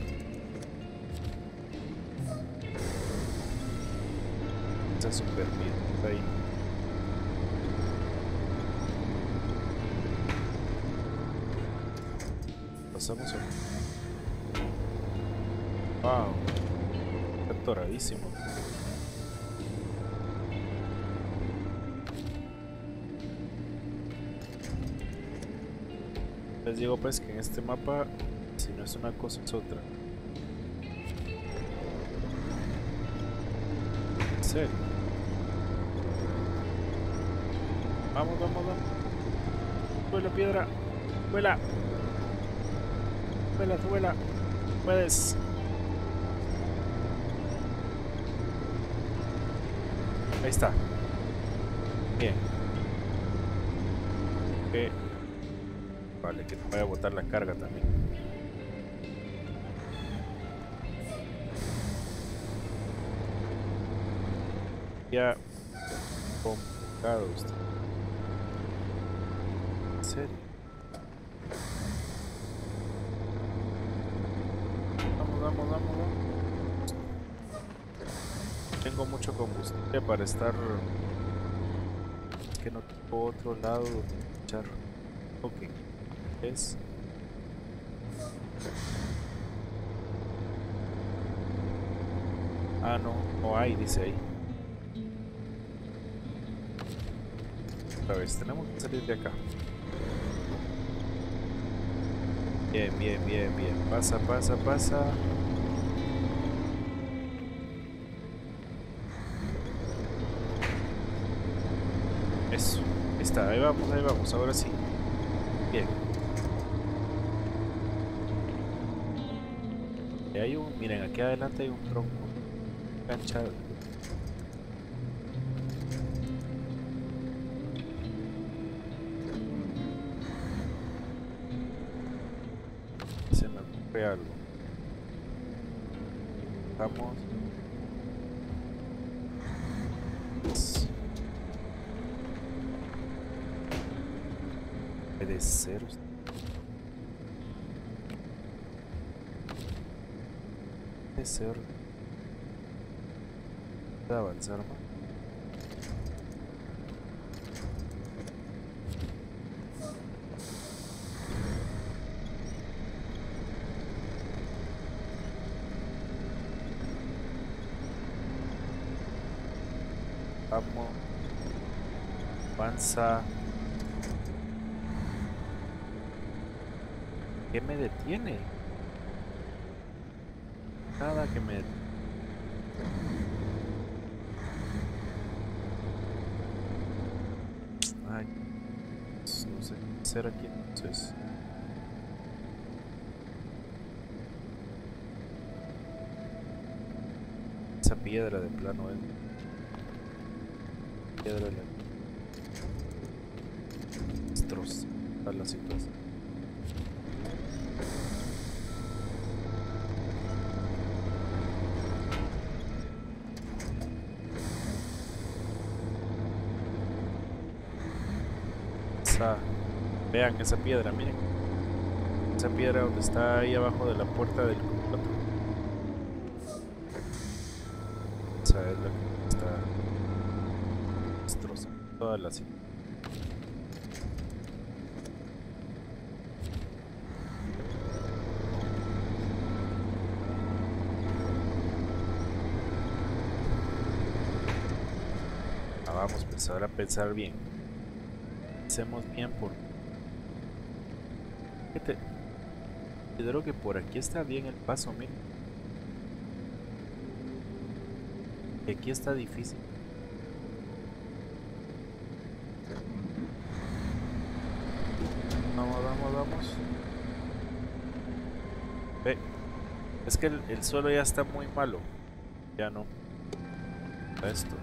Esa super piedra ahí. Pasamos a... Wow. Está atoradísimo. Les pues que en este mapa, si no es una cosa es otra. Vamos, vamos, vamos. Vuela piedra. Vuela. Vuela, vuela. Puedes. Ahí está. Bien. Okay. Que te vaya a botar la carga también. Ya complicado. ¿En serio? Vamos, vamos, vamos, vamos. Tengo mucho combustible para estar... que no tengo otro lado. Ah, no, no hay, dice ahí. Otra vez, tenemos que salir de acá. Bien, bien, bien, bien. Pasa, pasa, pasa. Eso. Está, ahí vamos, ahí vamos, ahora sí. Bien. Miren, aquí adelante hay un tronco. Enganchado. Se me ocurre algo. Vamos. Puede ser. Puede ser. Puede avanzar más. Vamos. Avanza. ¿Qué me detiene? Nada que me... Ay, no sé qué hacer aquí entonces. Esa piedra de plano, eh. Piedra de la... Destroza la situación. Vean esa piedra, miren. Esa piedra donde está ahí abajo de la puerta del cuarto. Esa es la que está destrozando toda la ciudad. Ah, vamos a empezar a pensar bien. Pensemos bien por... Fíjate, Considero que por aquí está bien el paso, miren. Aquí está difícil. Vamos, vamos, vamos. Es que el, el suelo ya está muy malo. Ya no. Esto.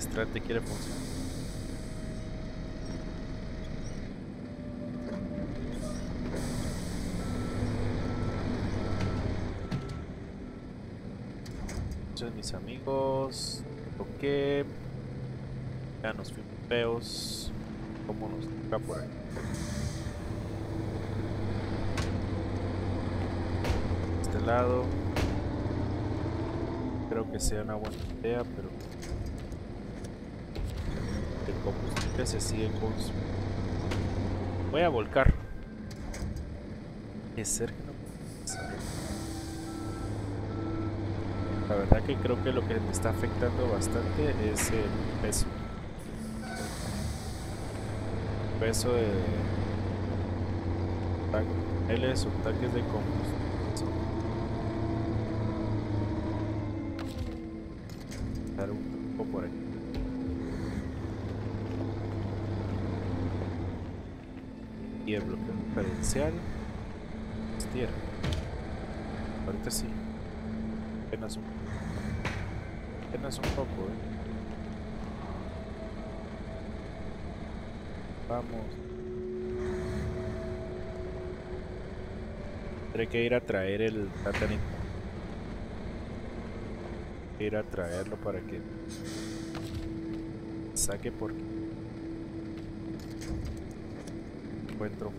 Cabestrante quiere funcionar. Entonces, mis amigos, ok. Ya nos fuimos feos. ¿Cómo nos toca por aquí? Este lado. Creo que sea una buena idea, pero el combustible se sigue consumiendo. Voy a volcar. Es pasar. La verdad que creo que lo que me está afectando bastante es el peso. El peso de paneles o tanques de combustible. Dar un poco por aquí. Y el bloqueo diferencial tierra. Ahorita sí. Apenas un, apenas un poco, eh. Vamos. Tendré que ir a traer el Titanic. Ir a traerlo para que saque porque encuentro.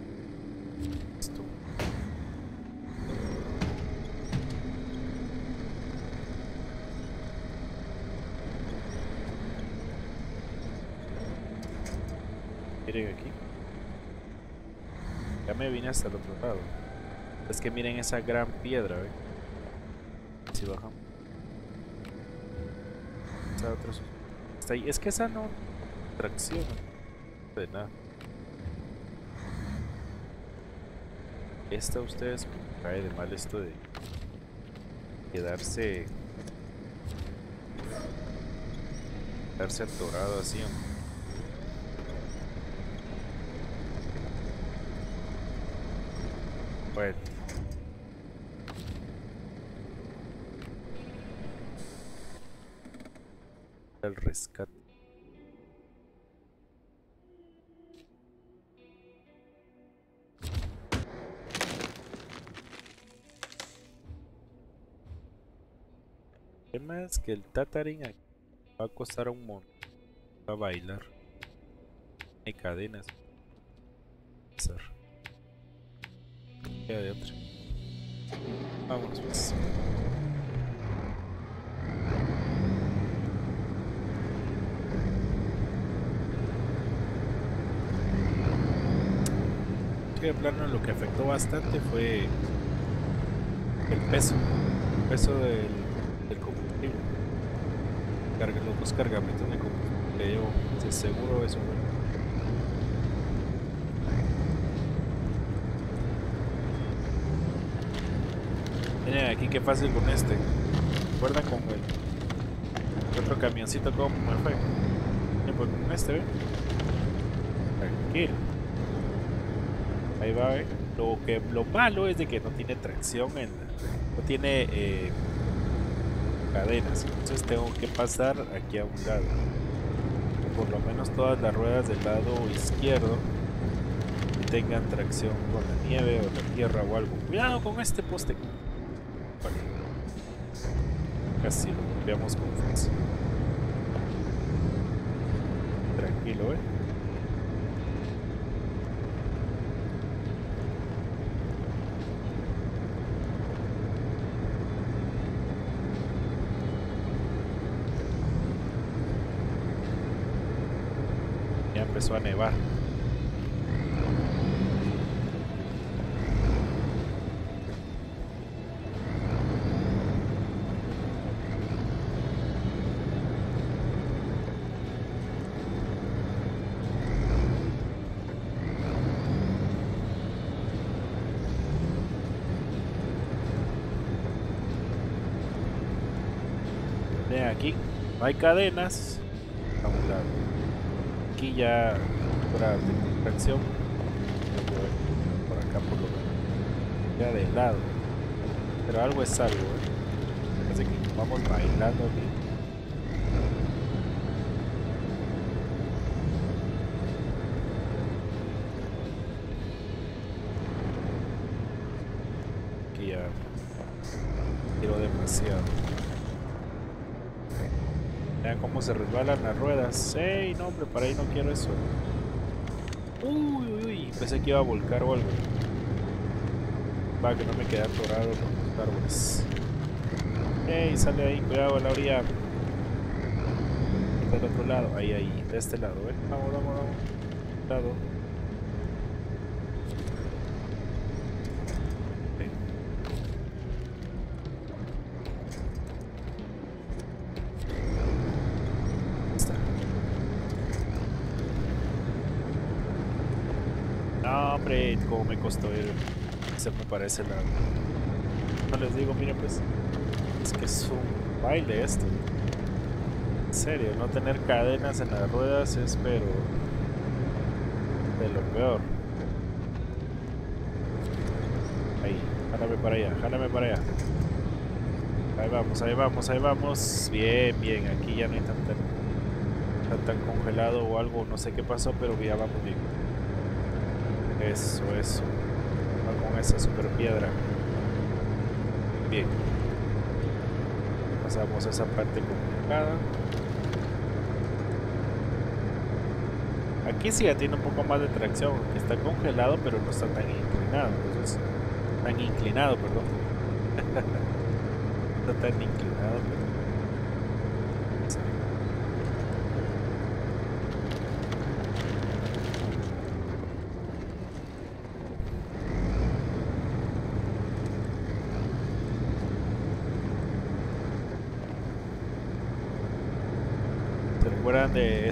Miren aquí. Ya me vine hasta el otro lado. Es que miren esa gran piedra, ¿ve? Si bajamos. Esa otra. Es que esa no tracciona. De nada. Esta ustedes cae de mal esto de quedarse quedarse atorado así. Bueno. Que el Tatarin va a costar un montón. Va a bailar. Hay cadenas. de otra. Vámonos pues. de plano lo que afectó bastante fue el peso, el peso del. Carga, los dos cargamentos de combustible, yo seguro eso. Miren aquí qué fácil con este. ¿Recuerdan con el, otro camioncito como me fue? Pues con este, ¿ve? Tranquilo. Ahí va, ¿ve? Lo, que, lo malo es de que no tiene tracción, en, no tiene eh, cadenas. Entonces tengo que pasar aquí a un lado. Por lo menos todas las ruedas del lado izquierdo tengan tracción con la nieve o la tierra o algo. Cuidado con este poste. Casi lo veamos con fuerza. Tranquilo, eh. Ya empezó a nevar. No hay cadenas. A Aquí ya para tracción. Por acá por lo menos. Ya de lado. Pero algo es algo, ¿eh? Así que vamos bailando. Aquí 6. No, hombre, para ahí no quiero eso. Uy, uy, uy. Pensé que iba a volcar o algo. Va, que no me quede atorado con los árboles. Ey, sale ahí. Cuidado la orilla. Del otro lado. Ahí, ahí. De este lado, eh. Vamos, vamos, vamos. Lado. Costó ir hacerme para ese lado. No les digo, miren pues, es que es un baile esto. En serio, no tener cadenas en las ruedas es pero de lo peor. Ahí, Jálame para allá, jálame para allá. Ahí vamos, ahí vamos, ahí vamos. Bien, bien. Aquí ya no hay tan, tan, tan congelado o algo. No sé qué pasó, pero ya vamos bien. Eso, eso. Va con esa super piedra. Bien. Pasamos a esa parte complicada. Aquí sí ya tiene un poco más de tracción. Está congelado, pero no está tan inclinado. Entonces, tan inclinado, perdón. está tan inclinado, pero... ¿Se recuerdan de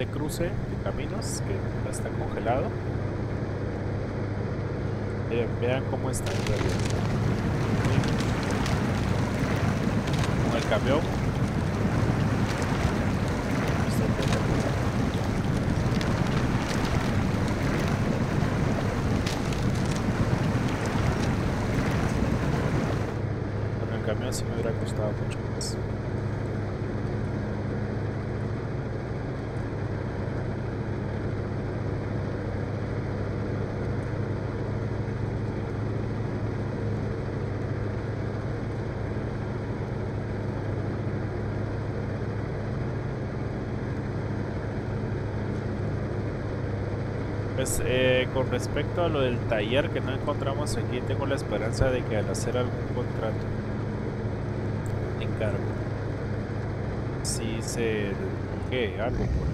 este cruce de caminos que está congelado? Vean, vean cómo está en realidad. Con el camión. Con el camión sí me hubiera costado mucho más. Pues eh, con respecto a lo del taller que no encontramos aquí, tengo la esperanza de que al hacer algún contrato encargo, si se ¿qué? algo por.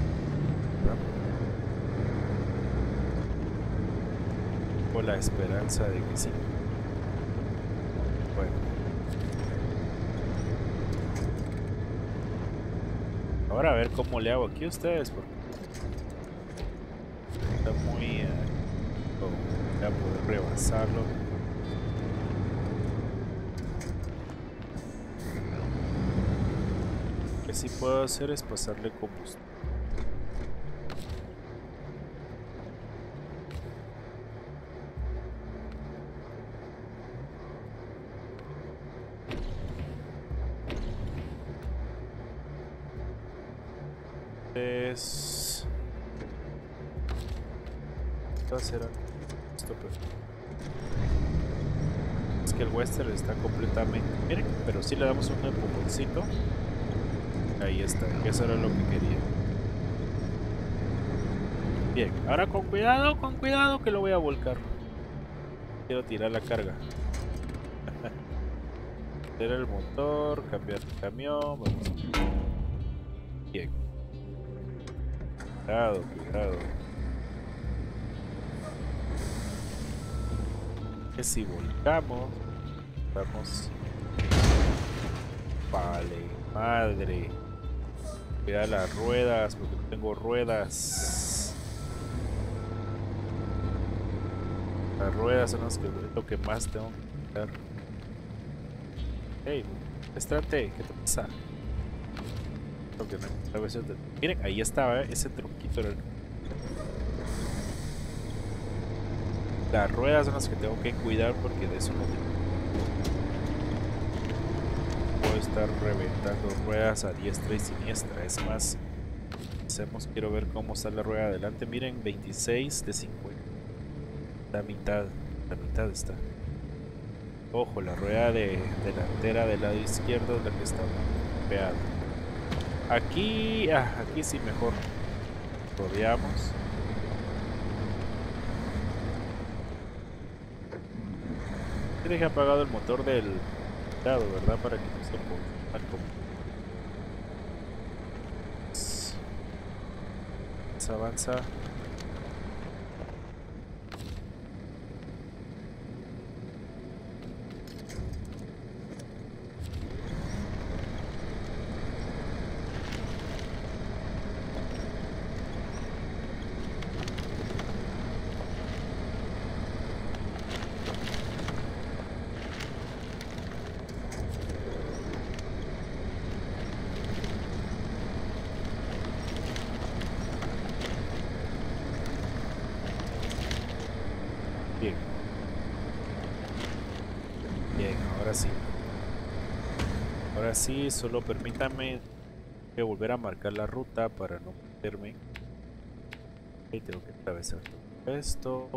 Tengo la esperanza de que sí. Bueno. Ahora a ver cómo le hago aquí a ustedes, porque está muy eh, ya poder rebasarlo. Lo que sí puedo hacer es pasarle combustible es va a ser esto pues. Western está completamente miren pero si le damos un empujoncito. Ahí está eso era lo que quería. Bien ahora con cuidado con cuidado que lo voy a volcar. Quiero tirar la carga. Tirar el motor cambiar el camión bien. Cuidado cuidado. Que si volcamos vale madre cuidar las ruedas porque no tengo ruedas las ruedas son las que, lo más tengo que cuidar hey estrate ¿qué te pasa? Creo que no, a veces de- miren ahí estaba ¿eh? ese tronquito Las ruedas son las que tengo que cuidar porque de eso no tengo. Puedo estar reventando ruedas a diestra y siniestra. Es más, hacemos, quiero ver cómo está la rueda adelante. Miren, 26 de 50. La mitad, la mitad está. Ojo, la rueda de delantera del lado izquierdo es la que está golpeada. Aquí, ah, aquí sí mejor. Rodeamos. Tienes apagado el motor del lado, ¿verdad? Para que no se ponga como... Bien. Ahora sí. Ahora sí, solo permítame volver a marcar la ruta para no perderme. Ahí tengo que atravesar todo esto.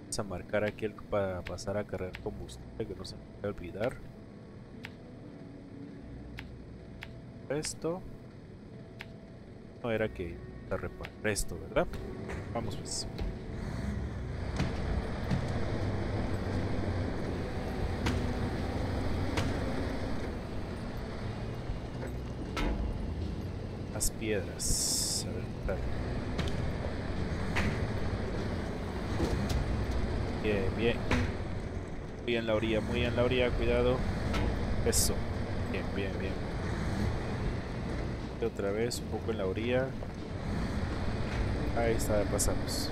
Vamos a marcar aquí el, para pasar a cargar combustible que no se me puede olvidar. Esto. No era que la reparar esto, ¿verdad? Vamos pues. Las piedras. Bien, bien. Muy en la orilla, muy en la orilla, cuidado. Eso. Bien, bien, bien. Otra vez, un poco en la orilla. Ahí está, pasamos.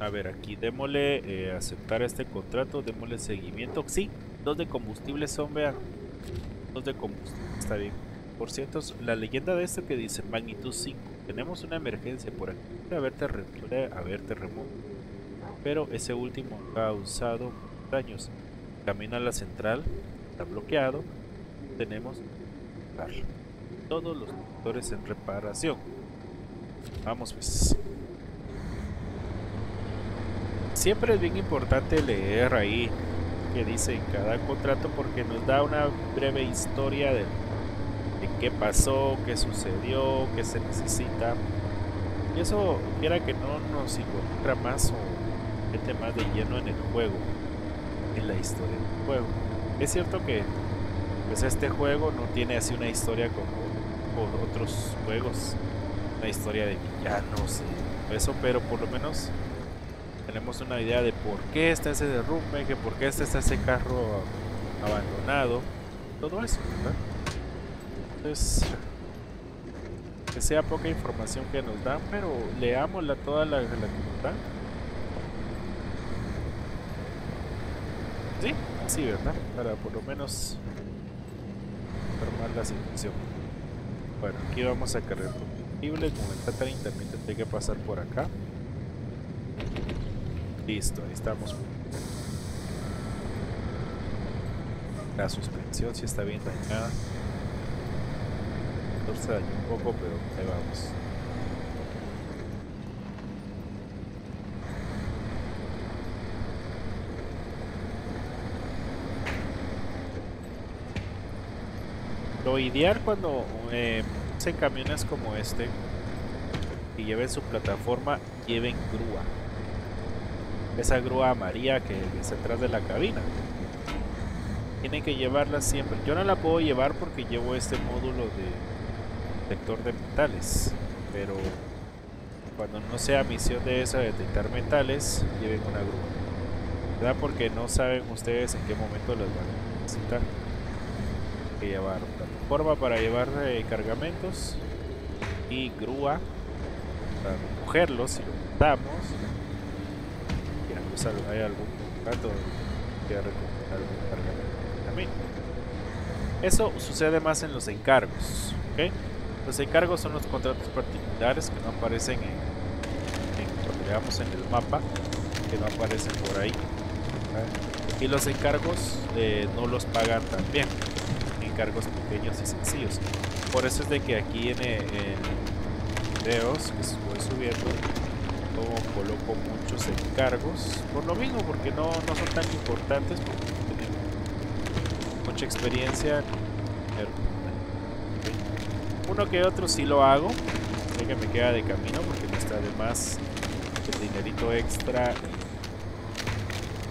A ver, aquí démosle eh, aceptar este contrato, démosle seguimiento. Sí, dos de combustible son, vean. Dos de combustible, está bien. Por cierto, la leyenda de esto que dice magnitud 5. Tenemos una emergencia por aquí. Puede haber, haber terremoto. Pero ese último ha causado daños. Camino a la central, está bloqueado. Tenemos todos los motores en reparación. Vamos pues siempre es bien importante leer ahí que dice cada contrato porque nos da una breve historia de, qué pasó, qué sucedió, qué se necesita. Y eso quiera que no nos involucra más o mete más de lleno en el juego, en la historia del juego. Es cierto que pues este juego no tiene así una historia como, como otros juegos, una historia de villanos y eso, pero por lo menos tenemos una idea de por qué está ese derrumbe, que por qué está ese carro abandonado, todo eso, ¿verdad? Entonces, que sea poca información que nos dan, pero leámosla toda la, la. Sí, así, ¿verdad? Para por lo menos formar la situación. Bueno, aquí vamos a cargar combustible, como está 30 también tendré que pasar por acá. Listo, ahí estamos. La suspensión sí está bien dañada. Se dañó un poco, pero ahí vamos. Lo ideal cuando eh, hacen camiones como este y lleven su plataforma, lleven grúa esa grúa amarilla que está atrás de la cabina. Tienen que llevarla siempre. Yo no la puedo llevar porque llevo este módulo de detector de metales. Pero cuando no sea misión de esa detectar metales, lleven una grúa. ¿Verdad? Porque no saben ustedes en qué momento las van a necesitar. Hay que llevar plataforma para llevar eh, cargamentos y grúa para recogerlos si lo necesitamos hay algún contrato que recomendar algún Eso sucede más en los encargos. Los encargos son los contratos particulares que no aparecen en, en veamos en el mapa, que no aparecen por ahí. Y los encargos eh, no los pagan también, encargos pequeños y sencillos. Por eso es de que aquí en, en videos que estoy subiendo coloco muchos encargos por lo mismo porque no, no son tan importantes porque mucha experiencia. Uno que otro sí lo hago que me queda de camino porque no está de más el dinerito extra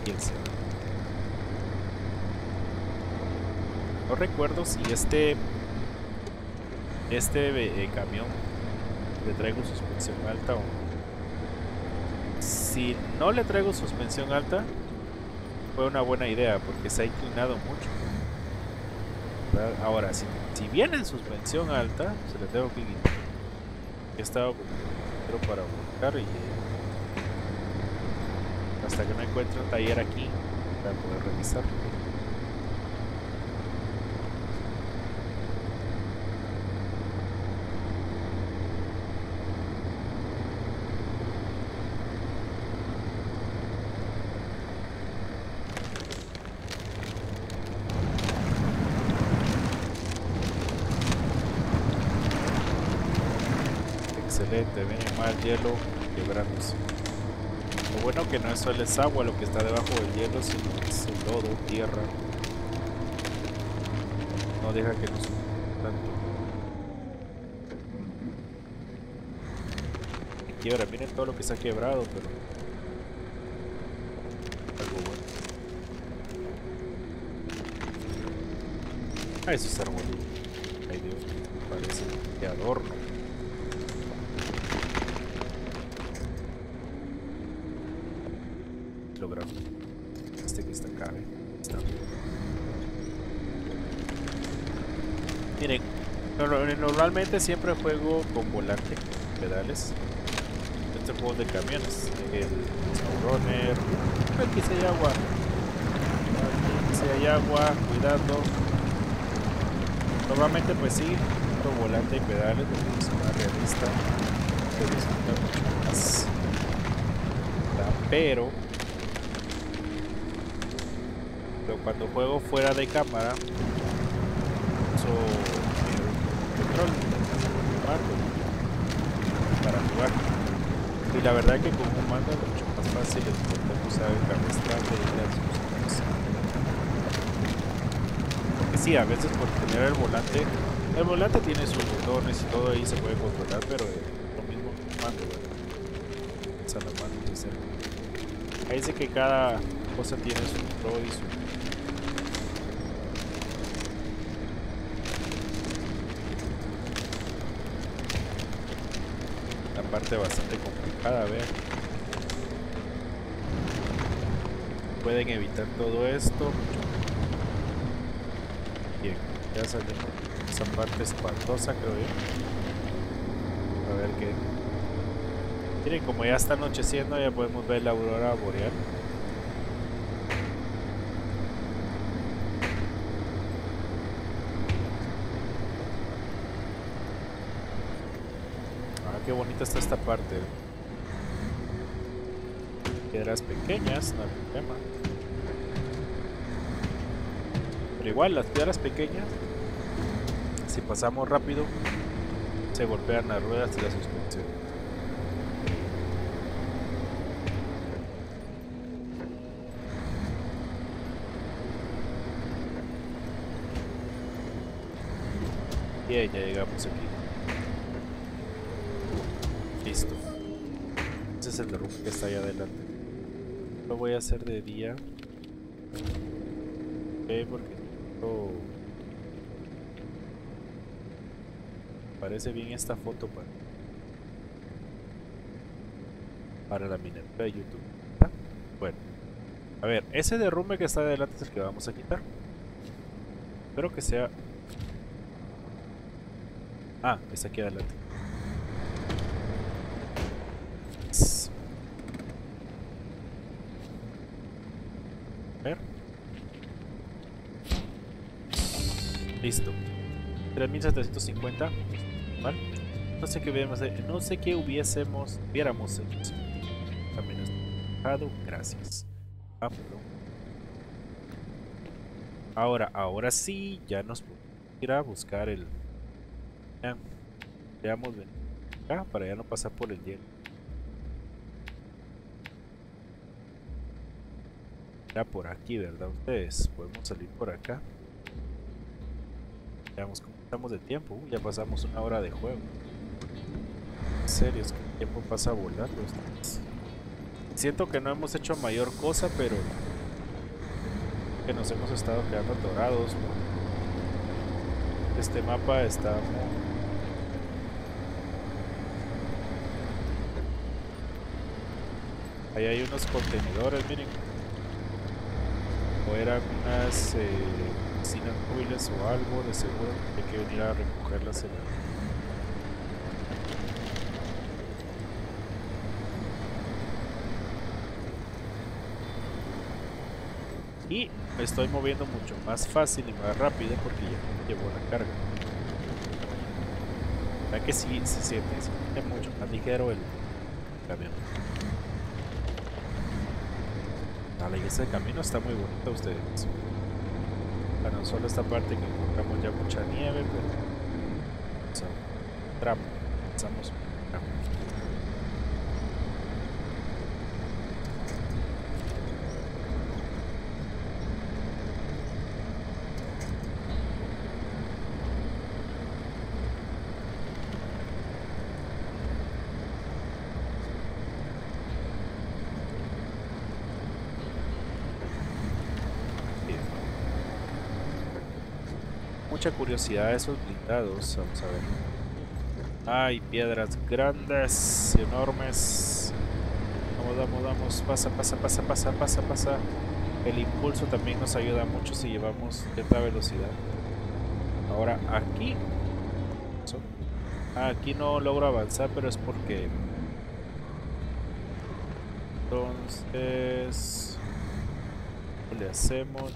y el no recuerdo si este este eh, camión le traigo suspensión alta o no si no le traigo suspensión alta, fue una buena idea porque se ha inclinado mucho. Ahora, si, viene en suspensión alta, se le tengo que quitar. Pero para buscar y hasta que no encuentre un taller aquí para poder revisar. Excelente, viene mal hielo quebrándose. Lo bueno que no solo es agua lo que está debajo del hielo, sino es el lodo, tierra. No deja que nos tanto. Quiebra, miren todo lo que se ha quebrado, pero algo bueno. Ah, eso es arbolito. Ay Dios, parece de adorno. lograr este que está acá ¿eh? está. miren normalmente siempre juego con volante pedales. Este juego de camiones el Runner aquí si hay agua. Aquí si hay agua cuidado normalmente pues sí con volante y pedales porque es más realista más. Pero pero cuando juego fuera de cámara uso control para jugar. Y la verdad que con un mando es mucho más fácil el cabestante y las porque sí, a veces por tener el volante el volante tiene sus botones y todo ahí se puede controlar pero lo mismo con un mando ¿verdad? Mano, ahí dice que cada cosa tiene su pro y su bastante complicada, ver Pueden evitar todo esto. Bien, ya salimos esa parte espantosa, creo yo. A ver qué. Miren, como ya está anocheciendo, ya podemos ver la aurora boreal. Bonita está esta parte. Piedras pequeñas, no hay problema. Pero igual, las piedras pequeñas, si pasamos rápido, se golpean las ruedas y la suspensión. Bien, ya llegamos aquí. Está ahí adelante. Lo voy a hacer de día. Ok, porque no... parece bien esta foto para, para la miniatura de YouTube. Bueno, a ver, ese derrumbe que está adelante es el que vamos a quitar. Espero que sea... Ah, está aquí adelante. 3750. ¿Vale? No sé qué hubiéramos No sé qué hubiésemos. Hubiéramos hecho. También dejado. Gracias. Ah, ahora, ahora sí, ya nos ir a buscar el. Veamos acá para ya no pasar por el hielo. Era por aquí, ¿verdad? Ustedes podemos salir por acá. Veamos cómo estamos de tiempo. ya pasamos una hora de juego. En serio, es que el tiempo pasa volando. Siento que no hemos hecho mayor cosa, pero que nos hemos estado quedando atorados. Este mapa está Ahí hay unos contenedores, miren. O eran unas... Eh o algo, de seguro hay que venir a recogerlas en Y me estoy moviendo mucho más fácil y más rápido porque ya llevo la carga. ¿Verdad que sí se siente, mucho más ligero el camión? Vale, y ese camino está muy bonito ustedes. Bueno, solo esta parte que encontramos ya mucha nieve, pero... O sea, tramo. Pasamos tramo. Bien. Curiosidad esos blindados. Vamos a ver. Hay piedras grandes, enormes. Vamos, vamos, vamos. Pasa, pasa, pasa, pasa, pasa, pasa. El impulso también nos ayuda mucho si llevamos cierta velocidad. Ahora aquí. Aquí no logro avanzar, pero es porque. Entonces. ¿Qué le hacemos?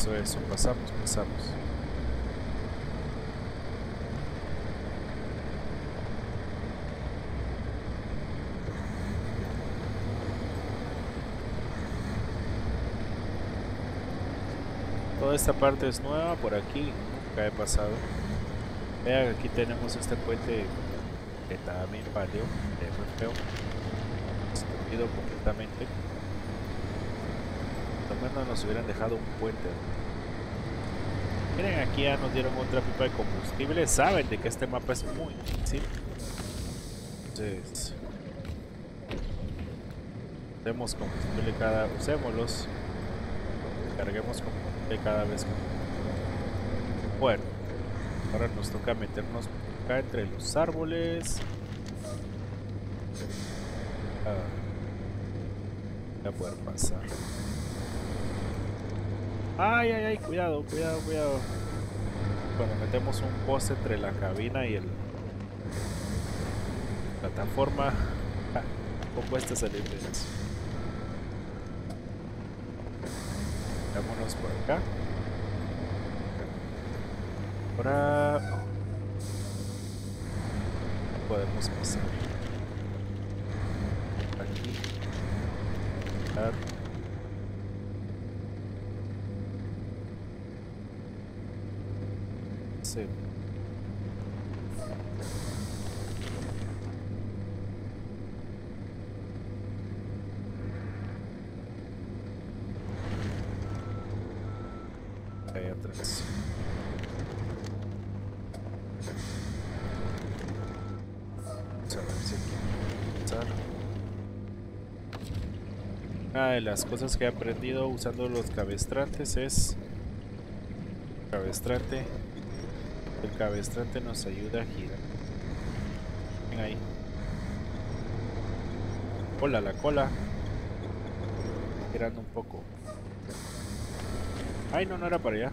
Eso, eso. Pasamos, pasamos. Toda esta parte es nueva, por aquí nunca he pasado. Vean, aquí tenemos este puente que también valió, de feo. Destruido completamente. Menos nos hubieran dejado un puente. Miren, aquí ya nos dieron otra pipa de combustible. Saben de que este mapa es muy difícil. Entonces, usemos combustible cada. Usémoslos. Carguemos combustible cada vez. Bueno, ahora nos toca meternos acá entre los árboles. Ah, ya poder pasar. Ay, ay, ay, cuidado, cuidado, cuidado. Bueno, metemos un poste entre la cabina y el plataforma. Ja, ¿Cómo cuesta salir de eso? Vámonos por acá. Ahora podemos pasar. Aquí. Dar. Sí. Ahí atrás. Vamos a ver si aquí puedo avanzar. Una de las cosas que he aprendido usando los cabestrantes es cabestrante cabestrante nos ayuda a girar. Ven ahí. Hola, la cola. Girando un poco. Ay, no, no era para allá.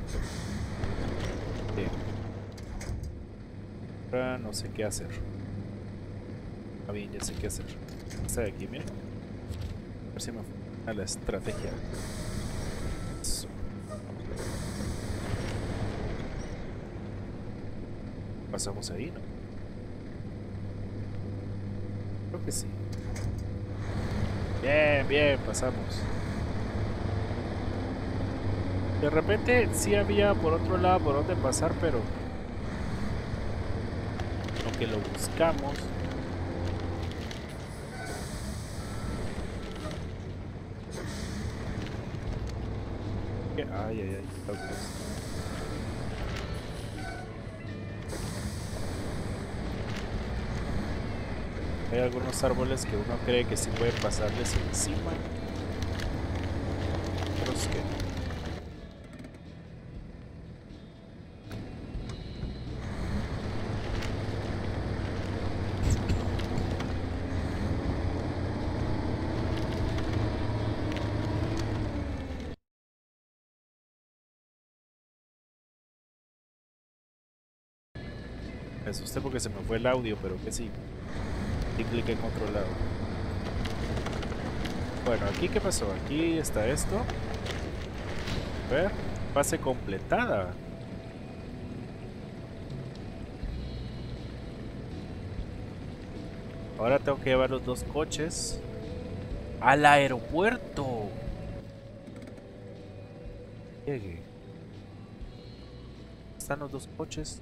Bien. Ahora no sé qué hacer. Ah, bien, ya sé qué hacer. Esta de aquí, miren. A ver si me funciona la estrategia. Eso. Pasamos ahí, ¿no? Creo que sí. Bien, bien, pasamos. De repente sí había por otro lado por donde pasar, pero aunque lo buscamos. Ay, ay, ay. Hay algunos árboles que uno cree que sí pueden pasarles encima. Otros que. Me asusté porque se me fue el audio, pero que sí. Clic en otro lado. Bueno, aquí qué pasó? Aquí está esto. A ver, fase completada. Ahora tengo que llevar los dos coches al aeropuerto. Llegue. Están los dos coches.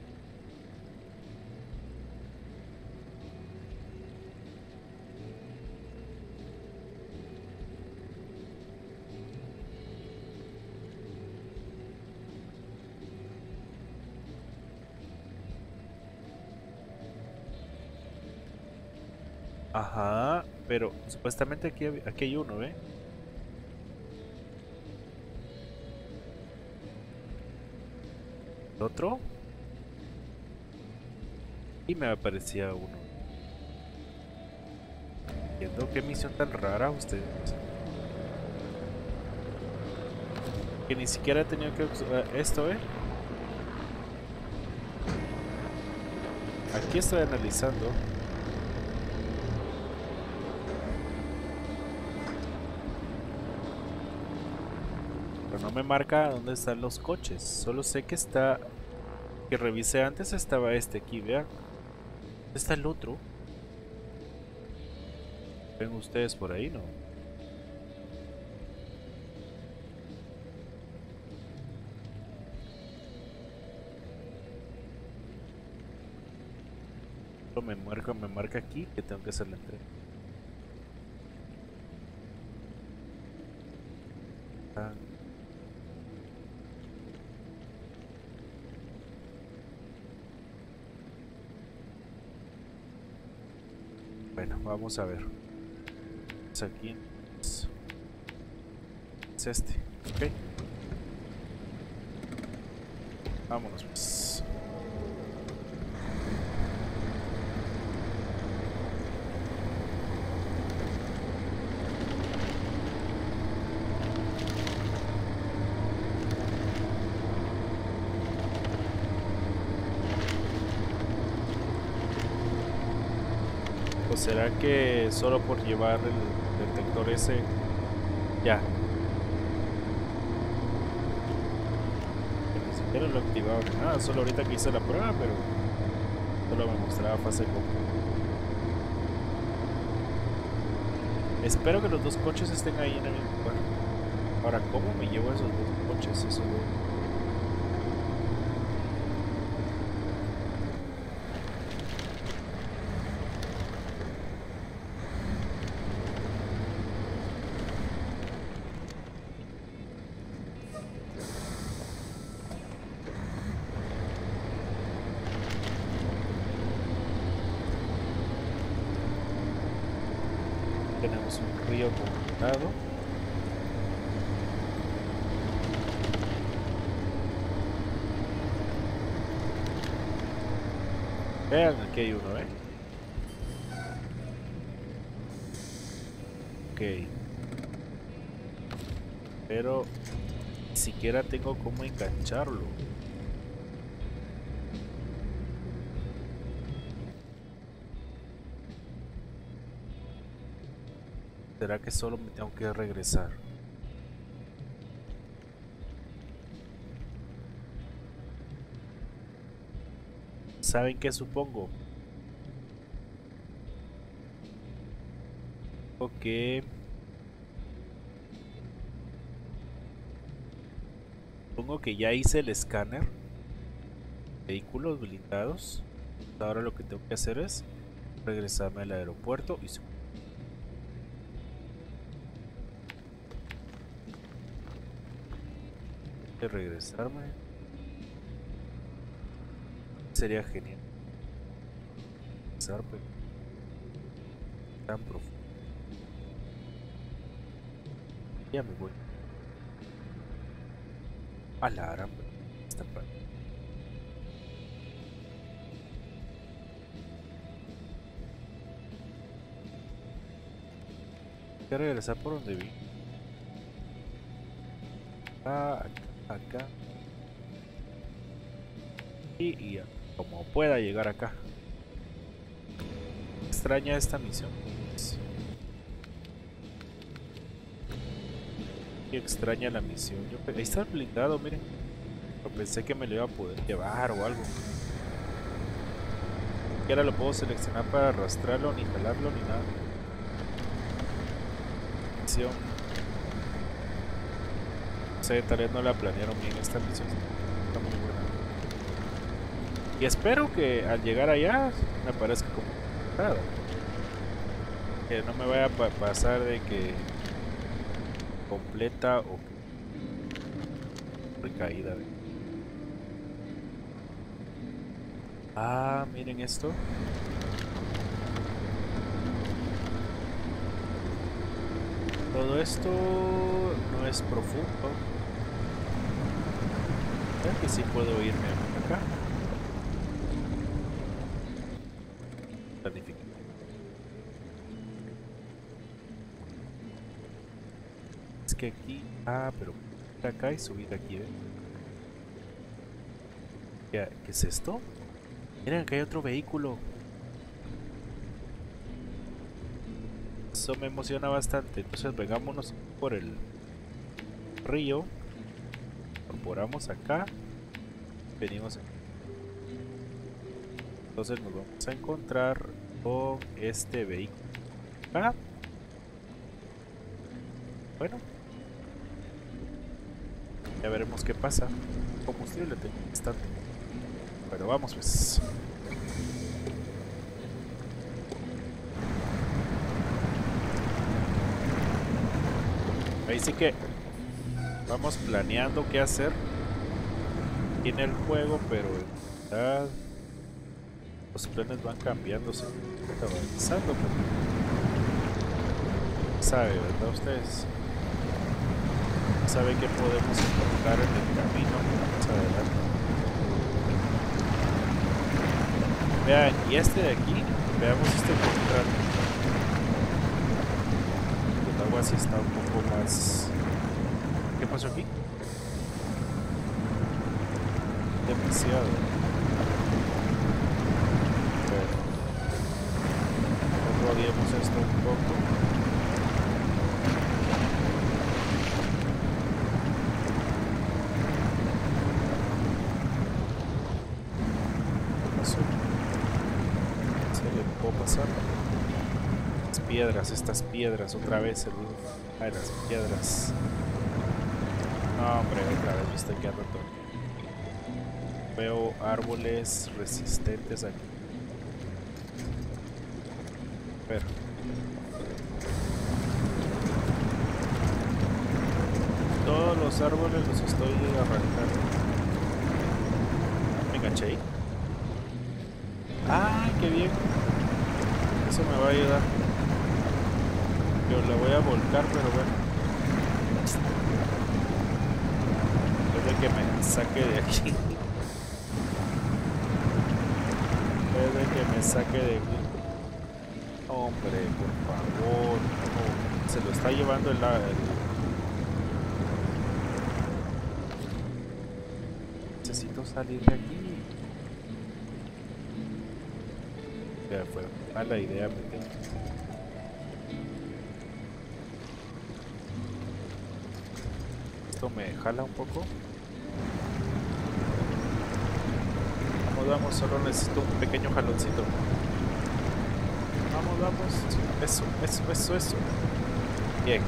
Ajá, pero supuestamente aquí, aquí hay uno, ¿eh? ¿El otro? Y me aparecía uno. Entiendo qué misión tan rara ustedes. Que ni siquiera he tenido que usar esto, ¿eh? Aquí estoy analizando. Pero no me marca dónde están los coches. Solo sé que está... Que revisé antes estaba este aquí, vean. ¿Dónde está el otro? ¿Ven ustedes por ahí, no? Me marca, me marca aquí que tengo que hacer la entrega. Ah. Bueno, vamos a ver. Es aquí. Es, es este. Ok. Vámonos pues. ¿O será que solo por llevar el detector ese ya? Ni siquiera lo ni nada, solo ahorita que hice la prueba, pero solo me mostraba fase completa. Espero que los dos coches estén ahí en el mismo lugar. Ahora, ¿cómo me llevo esos dos coches? Eso no- Tenemos un río conectado. Vean, aquí hay uno, ¿eh? Ok. Pero ni siquiera tengo cómo engancharlo. ¿Será que solo me tengo que regresar? ¿Saben qué supongo? Ok. Supongo que ya hice el escáner. Vehículos blindados. Ahora lo que tengo que hacer es regresarme al aeropuerto y su- de regresarme. Sería genial. Tan profundo. Ya me voy. A la gran. Hay que regresar por donde vi. Acá, acá. Y, y como pueda llegar acá. Extraña esta misión. Extraña la misión. Yo, ahí está el blindado, miren. Pensé que me lo iba a poder llevar o algo. Y ahora lo puedo seleccionar para arrastrarlo, ni jalarlo, ni nada. Misión. No sé, tal vez no la planearon bien esta misión. Está muy buena. Y espero que al llegar allá me parezca como nada. Que no me vaya a pa pasar de que completa o recaída. Ah, miren esto. Todo esto no es profundo. Creo que sí puedo irme acá. Planificar. Que aquí... Ah, pero acá y subir aquí, ¿eh? ¿Qué, ¿Qué es esto? Miren, que hay otro vehículo. Eso me emociona bastante. Entonces vengámonos por el río. Incorporamos acá. Venimos aquí. Entonces nos vamos a encontrar con este vehículo. Acá. Bueno. Ya veremos qué pasa. Combustible tengo bastante. Pero vamos pues. Ahí sí que vamos planeando qué hacer en el juego, pero en verdad los planes van cambiando, se van avanzando. ¿Sabe, verdad ustedes? ¿Sabe qué podemos encontrar en el camino más adelante? Vean, y este de aquí, veamos este contrato. El agua sí está un poco más... ¿Qué pasó aquí? Demasiado. Rodeemos esto un poco. ¿Qué pasó? ¿En serio? ¿Puedo pasar? Las estas piedras, otra vez el. Ay, las piedras. No, hombre, otra vez me estoy quedando todo. Veo árboles resistentes aquí. Pero. Todos los árboles los estoy arrancando. Me enganché ahí. ¡Ay, qué bien! Eso me va a ayudar. Yo la voy a volcar, pero bueno. Desde que me saque de aquí. Desde que me saque de aquí. Hombre, por favor. Se lo está llevando el, el... Necesito salir de aquí. Ya fue mala idea meter. Me jala un poco. Vamos, vamos, solo necesito un pequeño jaloncito. Vamos, vamos. Eso, eso, eso, eso. Bien.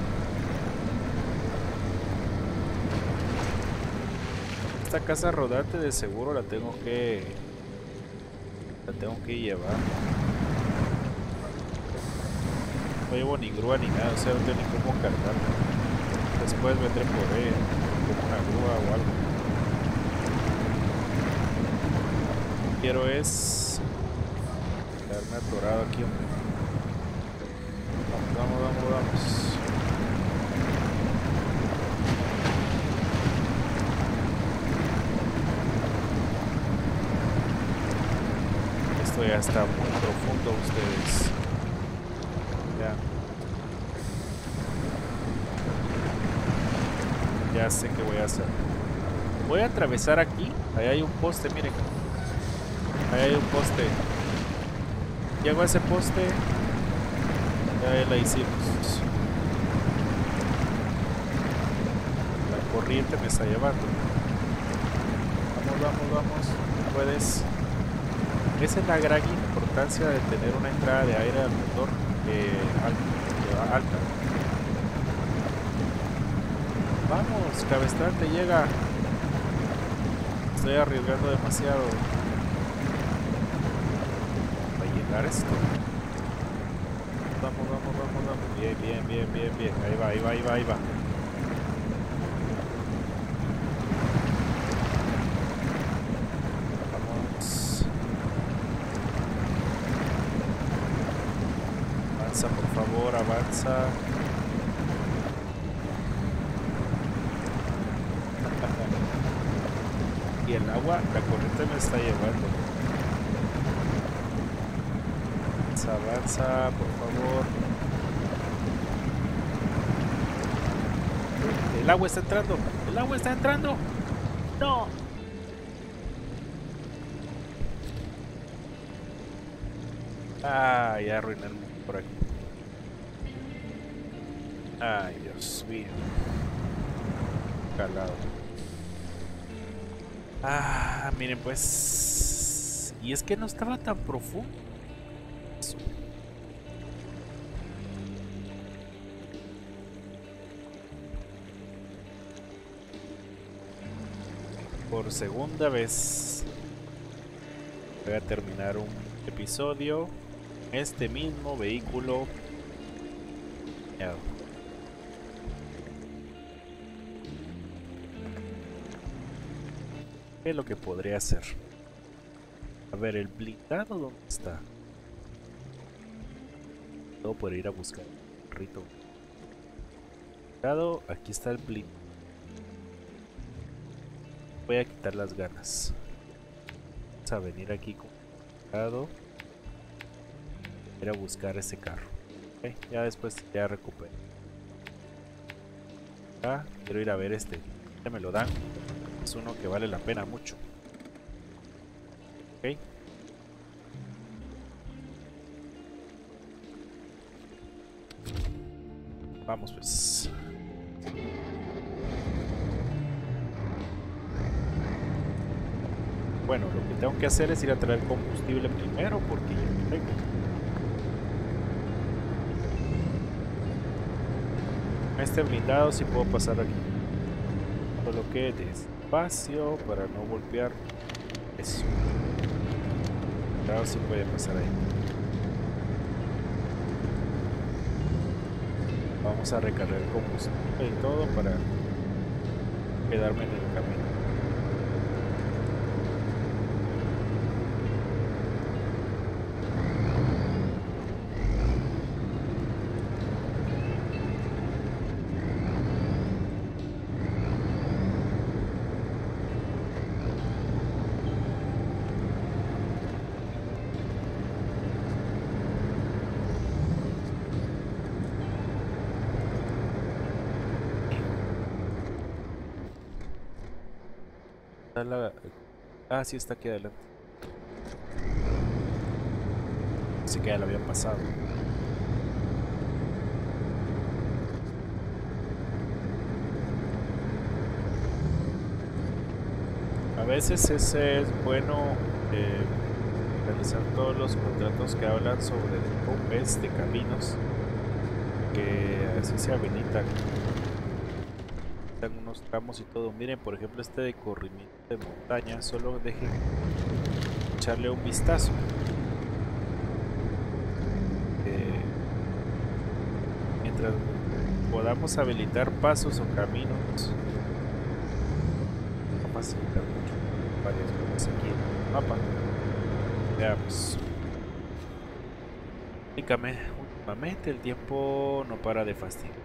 Esta casa rodante de seguro la tengo que... La tengo que llevar. No llevo ni grúa ni nada, o sea, no tengo ni cómo cargarla. Después vendré por ella, como una grúa o algo. Quiero es... Quedarme atorado aquí, hombre. vamos, vamos, vamos. Esto ya está muy profundo ustedes. Ya. Ya sé qué voy a Voy a atravesar aquí. Ahí hay un poste, miren. Ahí hay un poste. Llego a ese poste. Ya la hicimos. La corriente me está llevando. Vamos, vamos, vamos. Puedes. Esa es la gran importancia de tener una entrada de aire al motor eh, alta, Vamos, cabestrante, llega. Estoy arriesgando demasiado. ¿Va a llegar esto? Vamos, vamos, vamos, vamos. Bien, bien, bien, bien, bien. Ahí va, ahí va, ahí va, ahí va. Vamos. Avanza, por favor, avanza. y el agua, la está llevando. Avanza, avanza, por favor. El agua está entrando, el agua está entrando. No. Ah, el mundo por aquí. Ay, Dios mío. Calado. Ah, miren pues... Y es que no estaba tan profundo. Por segunda vez voy a terminar un episodio. Este mismo vehículo. Ya. Es lo que podría hacer? A ver, el blindado, ¿dónde está? Todo por ir a buscar rito. Aquí está el blindado. Voy a quitar las ganas. Vamos a venir aquí con blindado. Ir a buscar ese carro. Ya después ya recupero. Ah, quiero ir a ver este. Ya me lo dan es uno que vale la pena mucho. Ok. Vamos pues. Bueno, lo que tengo que hacer es ir a traer combustible primero porque ya tengo. Este blindado si puedo pasar aquí. Solo que es espacio para no golpear eso. Si puede pasar ahí. Vamos a recargar combustible y todo para quedarme en el camino. la... Ah, sí, está aquí adelante. Así que ya lo había pasado. A veces ese es bueno eh, realizar todos los contratos que hablan sobre el de caminos que así se habilitan unos tramos y todo. Miren, por ejemplo, este de corrimiento de montaña, solo dejen echarle un vistazo. Eh, mientras podamos habilitar pasos o caminos, facilitar mucho varias cosas aquí en el mapa. Veamos. Últimamente el tiempo no para de fastidiar.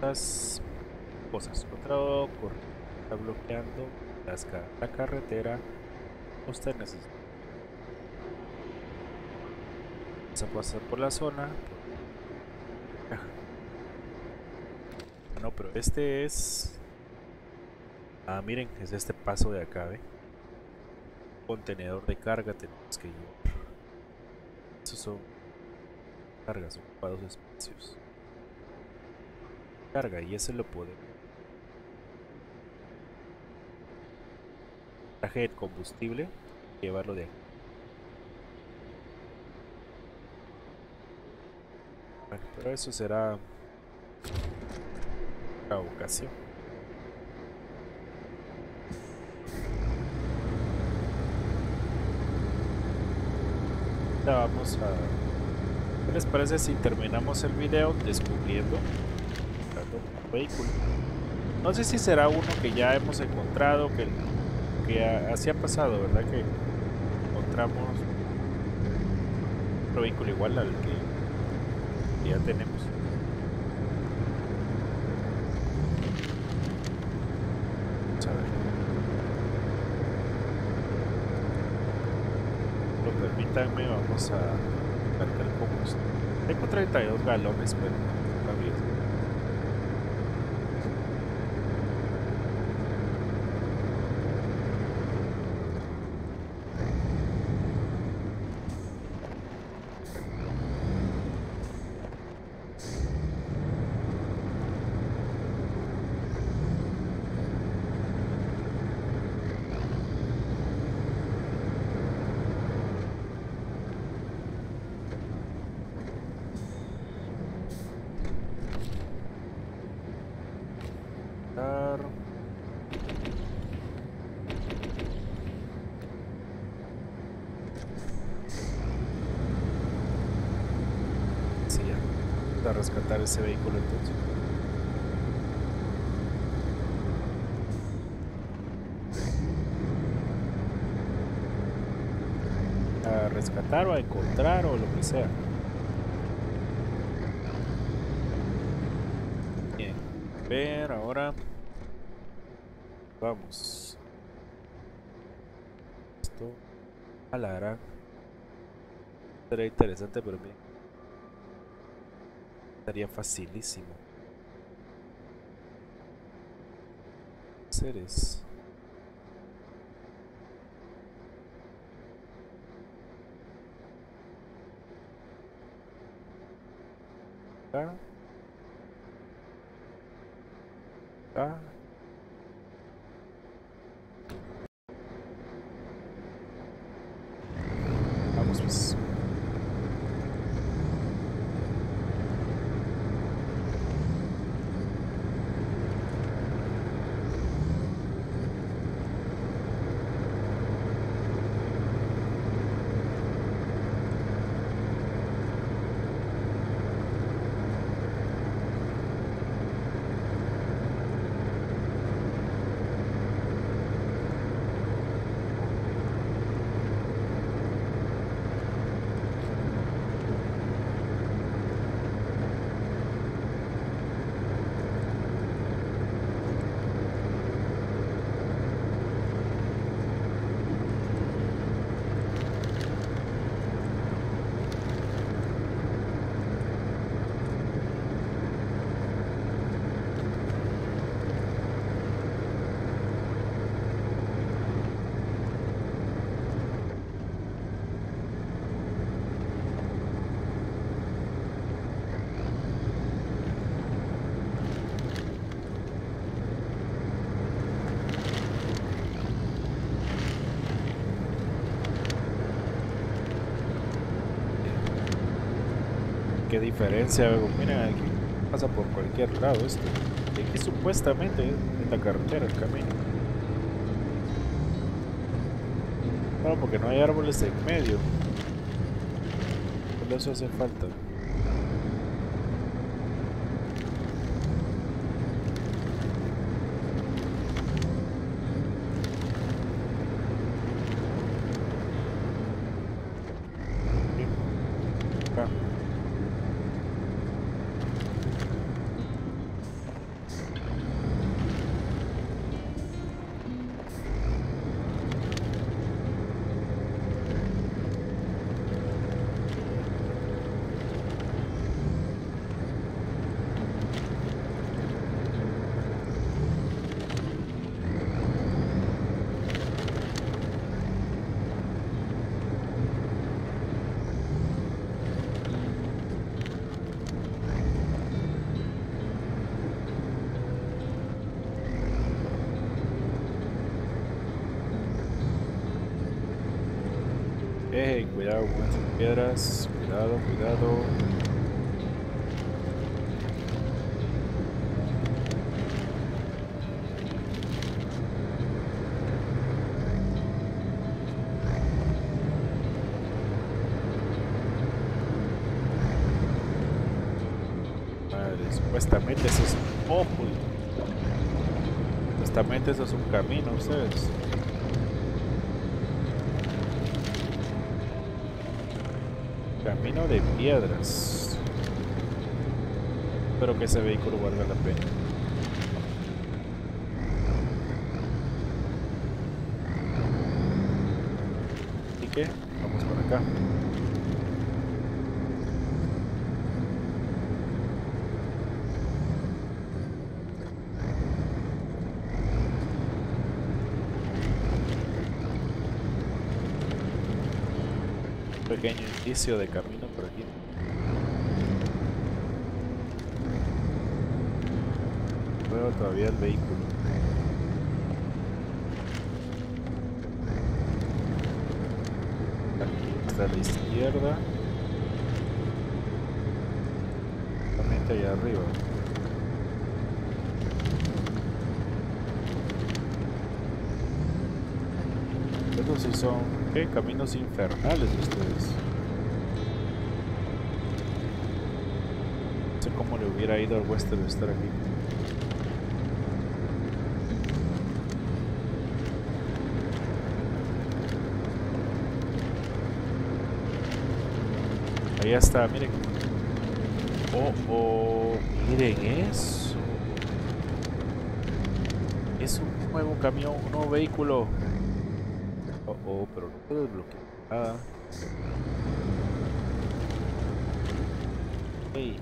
Cosas. Otro está bloqueando la carretera. Usted necesita. Vamos a pasar por la zona. No, pero este es... Ah, miren, es este paso de acá, ¿ve? Contenedor de carga tenemos que llevar. Esos son cargas ocupados espacios. Carga y ese lo podemos. Traje de combustible, llevarlo de aquí. Pero eso será la ocasión. Ya vamos a ¿Qué les parece si terminamos el video descubriendo un vehículo? No sé si será uno que ya hemos encontrado, que, que así ha pasado, ¿verdad? Que encontramos otro vehículo igual al que ya tenemos. Vamos a ver. Permítanme, vamos a tengo 32 galones, pero ese vehículo entonces. A rescatar o a encontrar o lo que sea. Bien, ver ahora. Vamos. Esto a la. Será interesante, pero bien. Estaría facilísimo. Seres. Acá. Acá. Vamos pues. Diferencia, miren aquí pasa por cualquier lado esto. Y aquí supuestamente es la carretera, el camino. Claro, porque no hay árboles en medio. Por eso hace falta. cuidado con esas piedras. Cuidado, cuidado. Madre, supuestamente eso es un ojo. Supuestamente eso es un camino, ustedes. Camino de piedras. Espero que ese vehículo valga la pena. Así que vamos por acá. pequeño indicio de camino por aquí. Veo todavía el vehículo. Aquí está a la izquierda. Justamente allá arriba. Estos sí son, ¿qué? Caminos infernales ustedes. No sé cómo le hubiera ido al western estar aquí. Ahí está, miren. Oh, oh, miren eso. Es un nuevo camión, un nuevo vehículo. Oh, oh, pero no puedo desbloquear nada. Hey.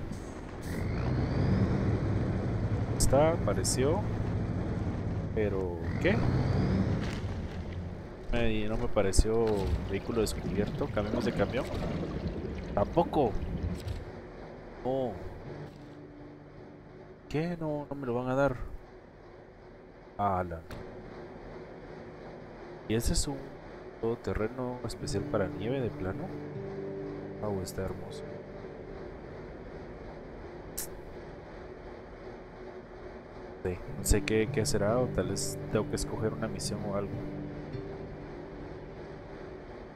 Está, apareció. Pero, ¿qué? Me- no me pareció vehículo descubierto. Cambiamos de camión. Tampoco. No. ¿Qué? No, no me lo van a dar. Ala. ¿Y ese es un todoterreno especial para nieve de plano? Oh, está hermoso. Sí, no sé qué, qué será o tal vez tengo que escoger una misión o algo.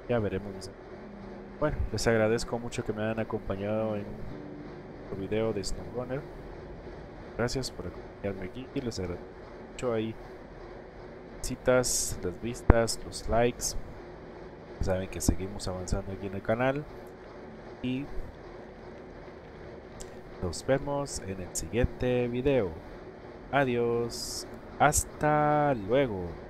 Ya veremos. Bueno, les agradezco mucho que me hayan acompañado en el video de SnowRunner. Gracias por acompañarme aquí y les agradezco mucho ahí citas, las vistas, los likes. Saben que seguimos avanzando aquí en el canal y nos vemos en el siguiente video. Adiós, hasta luego.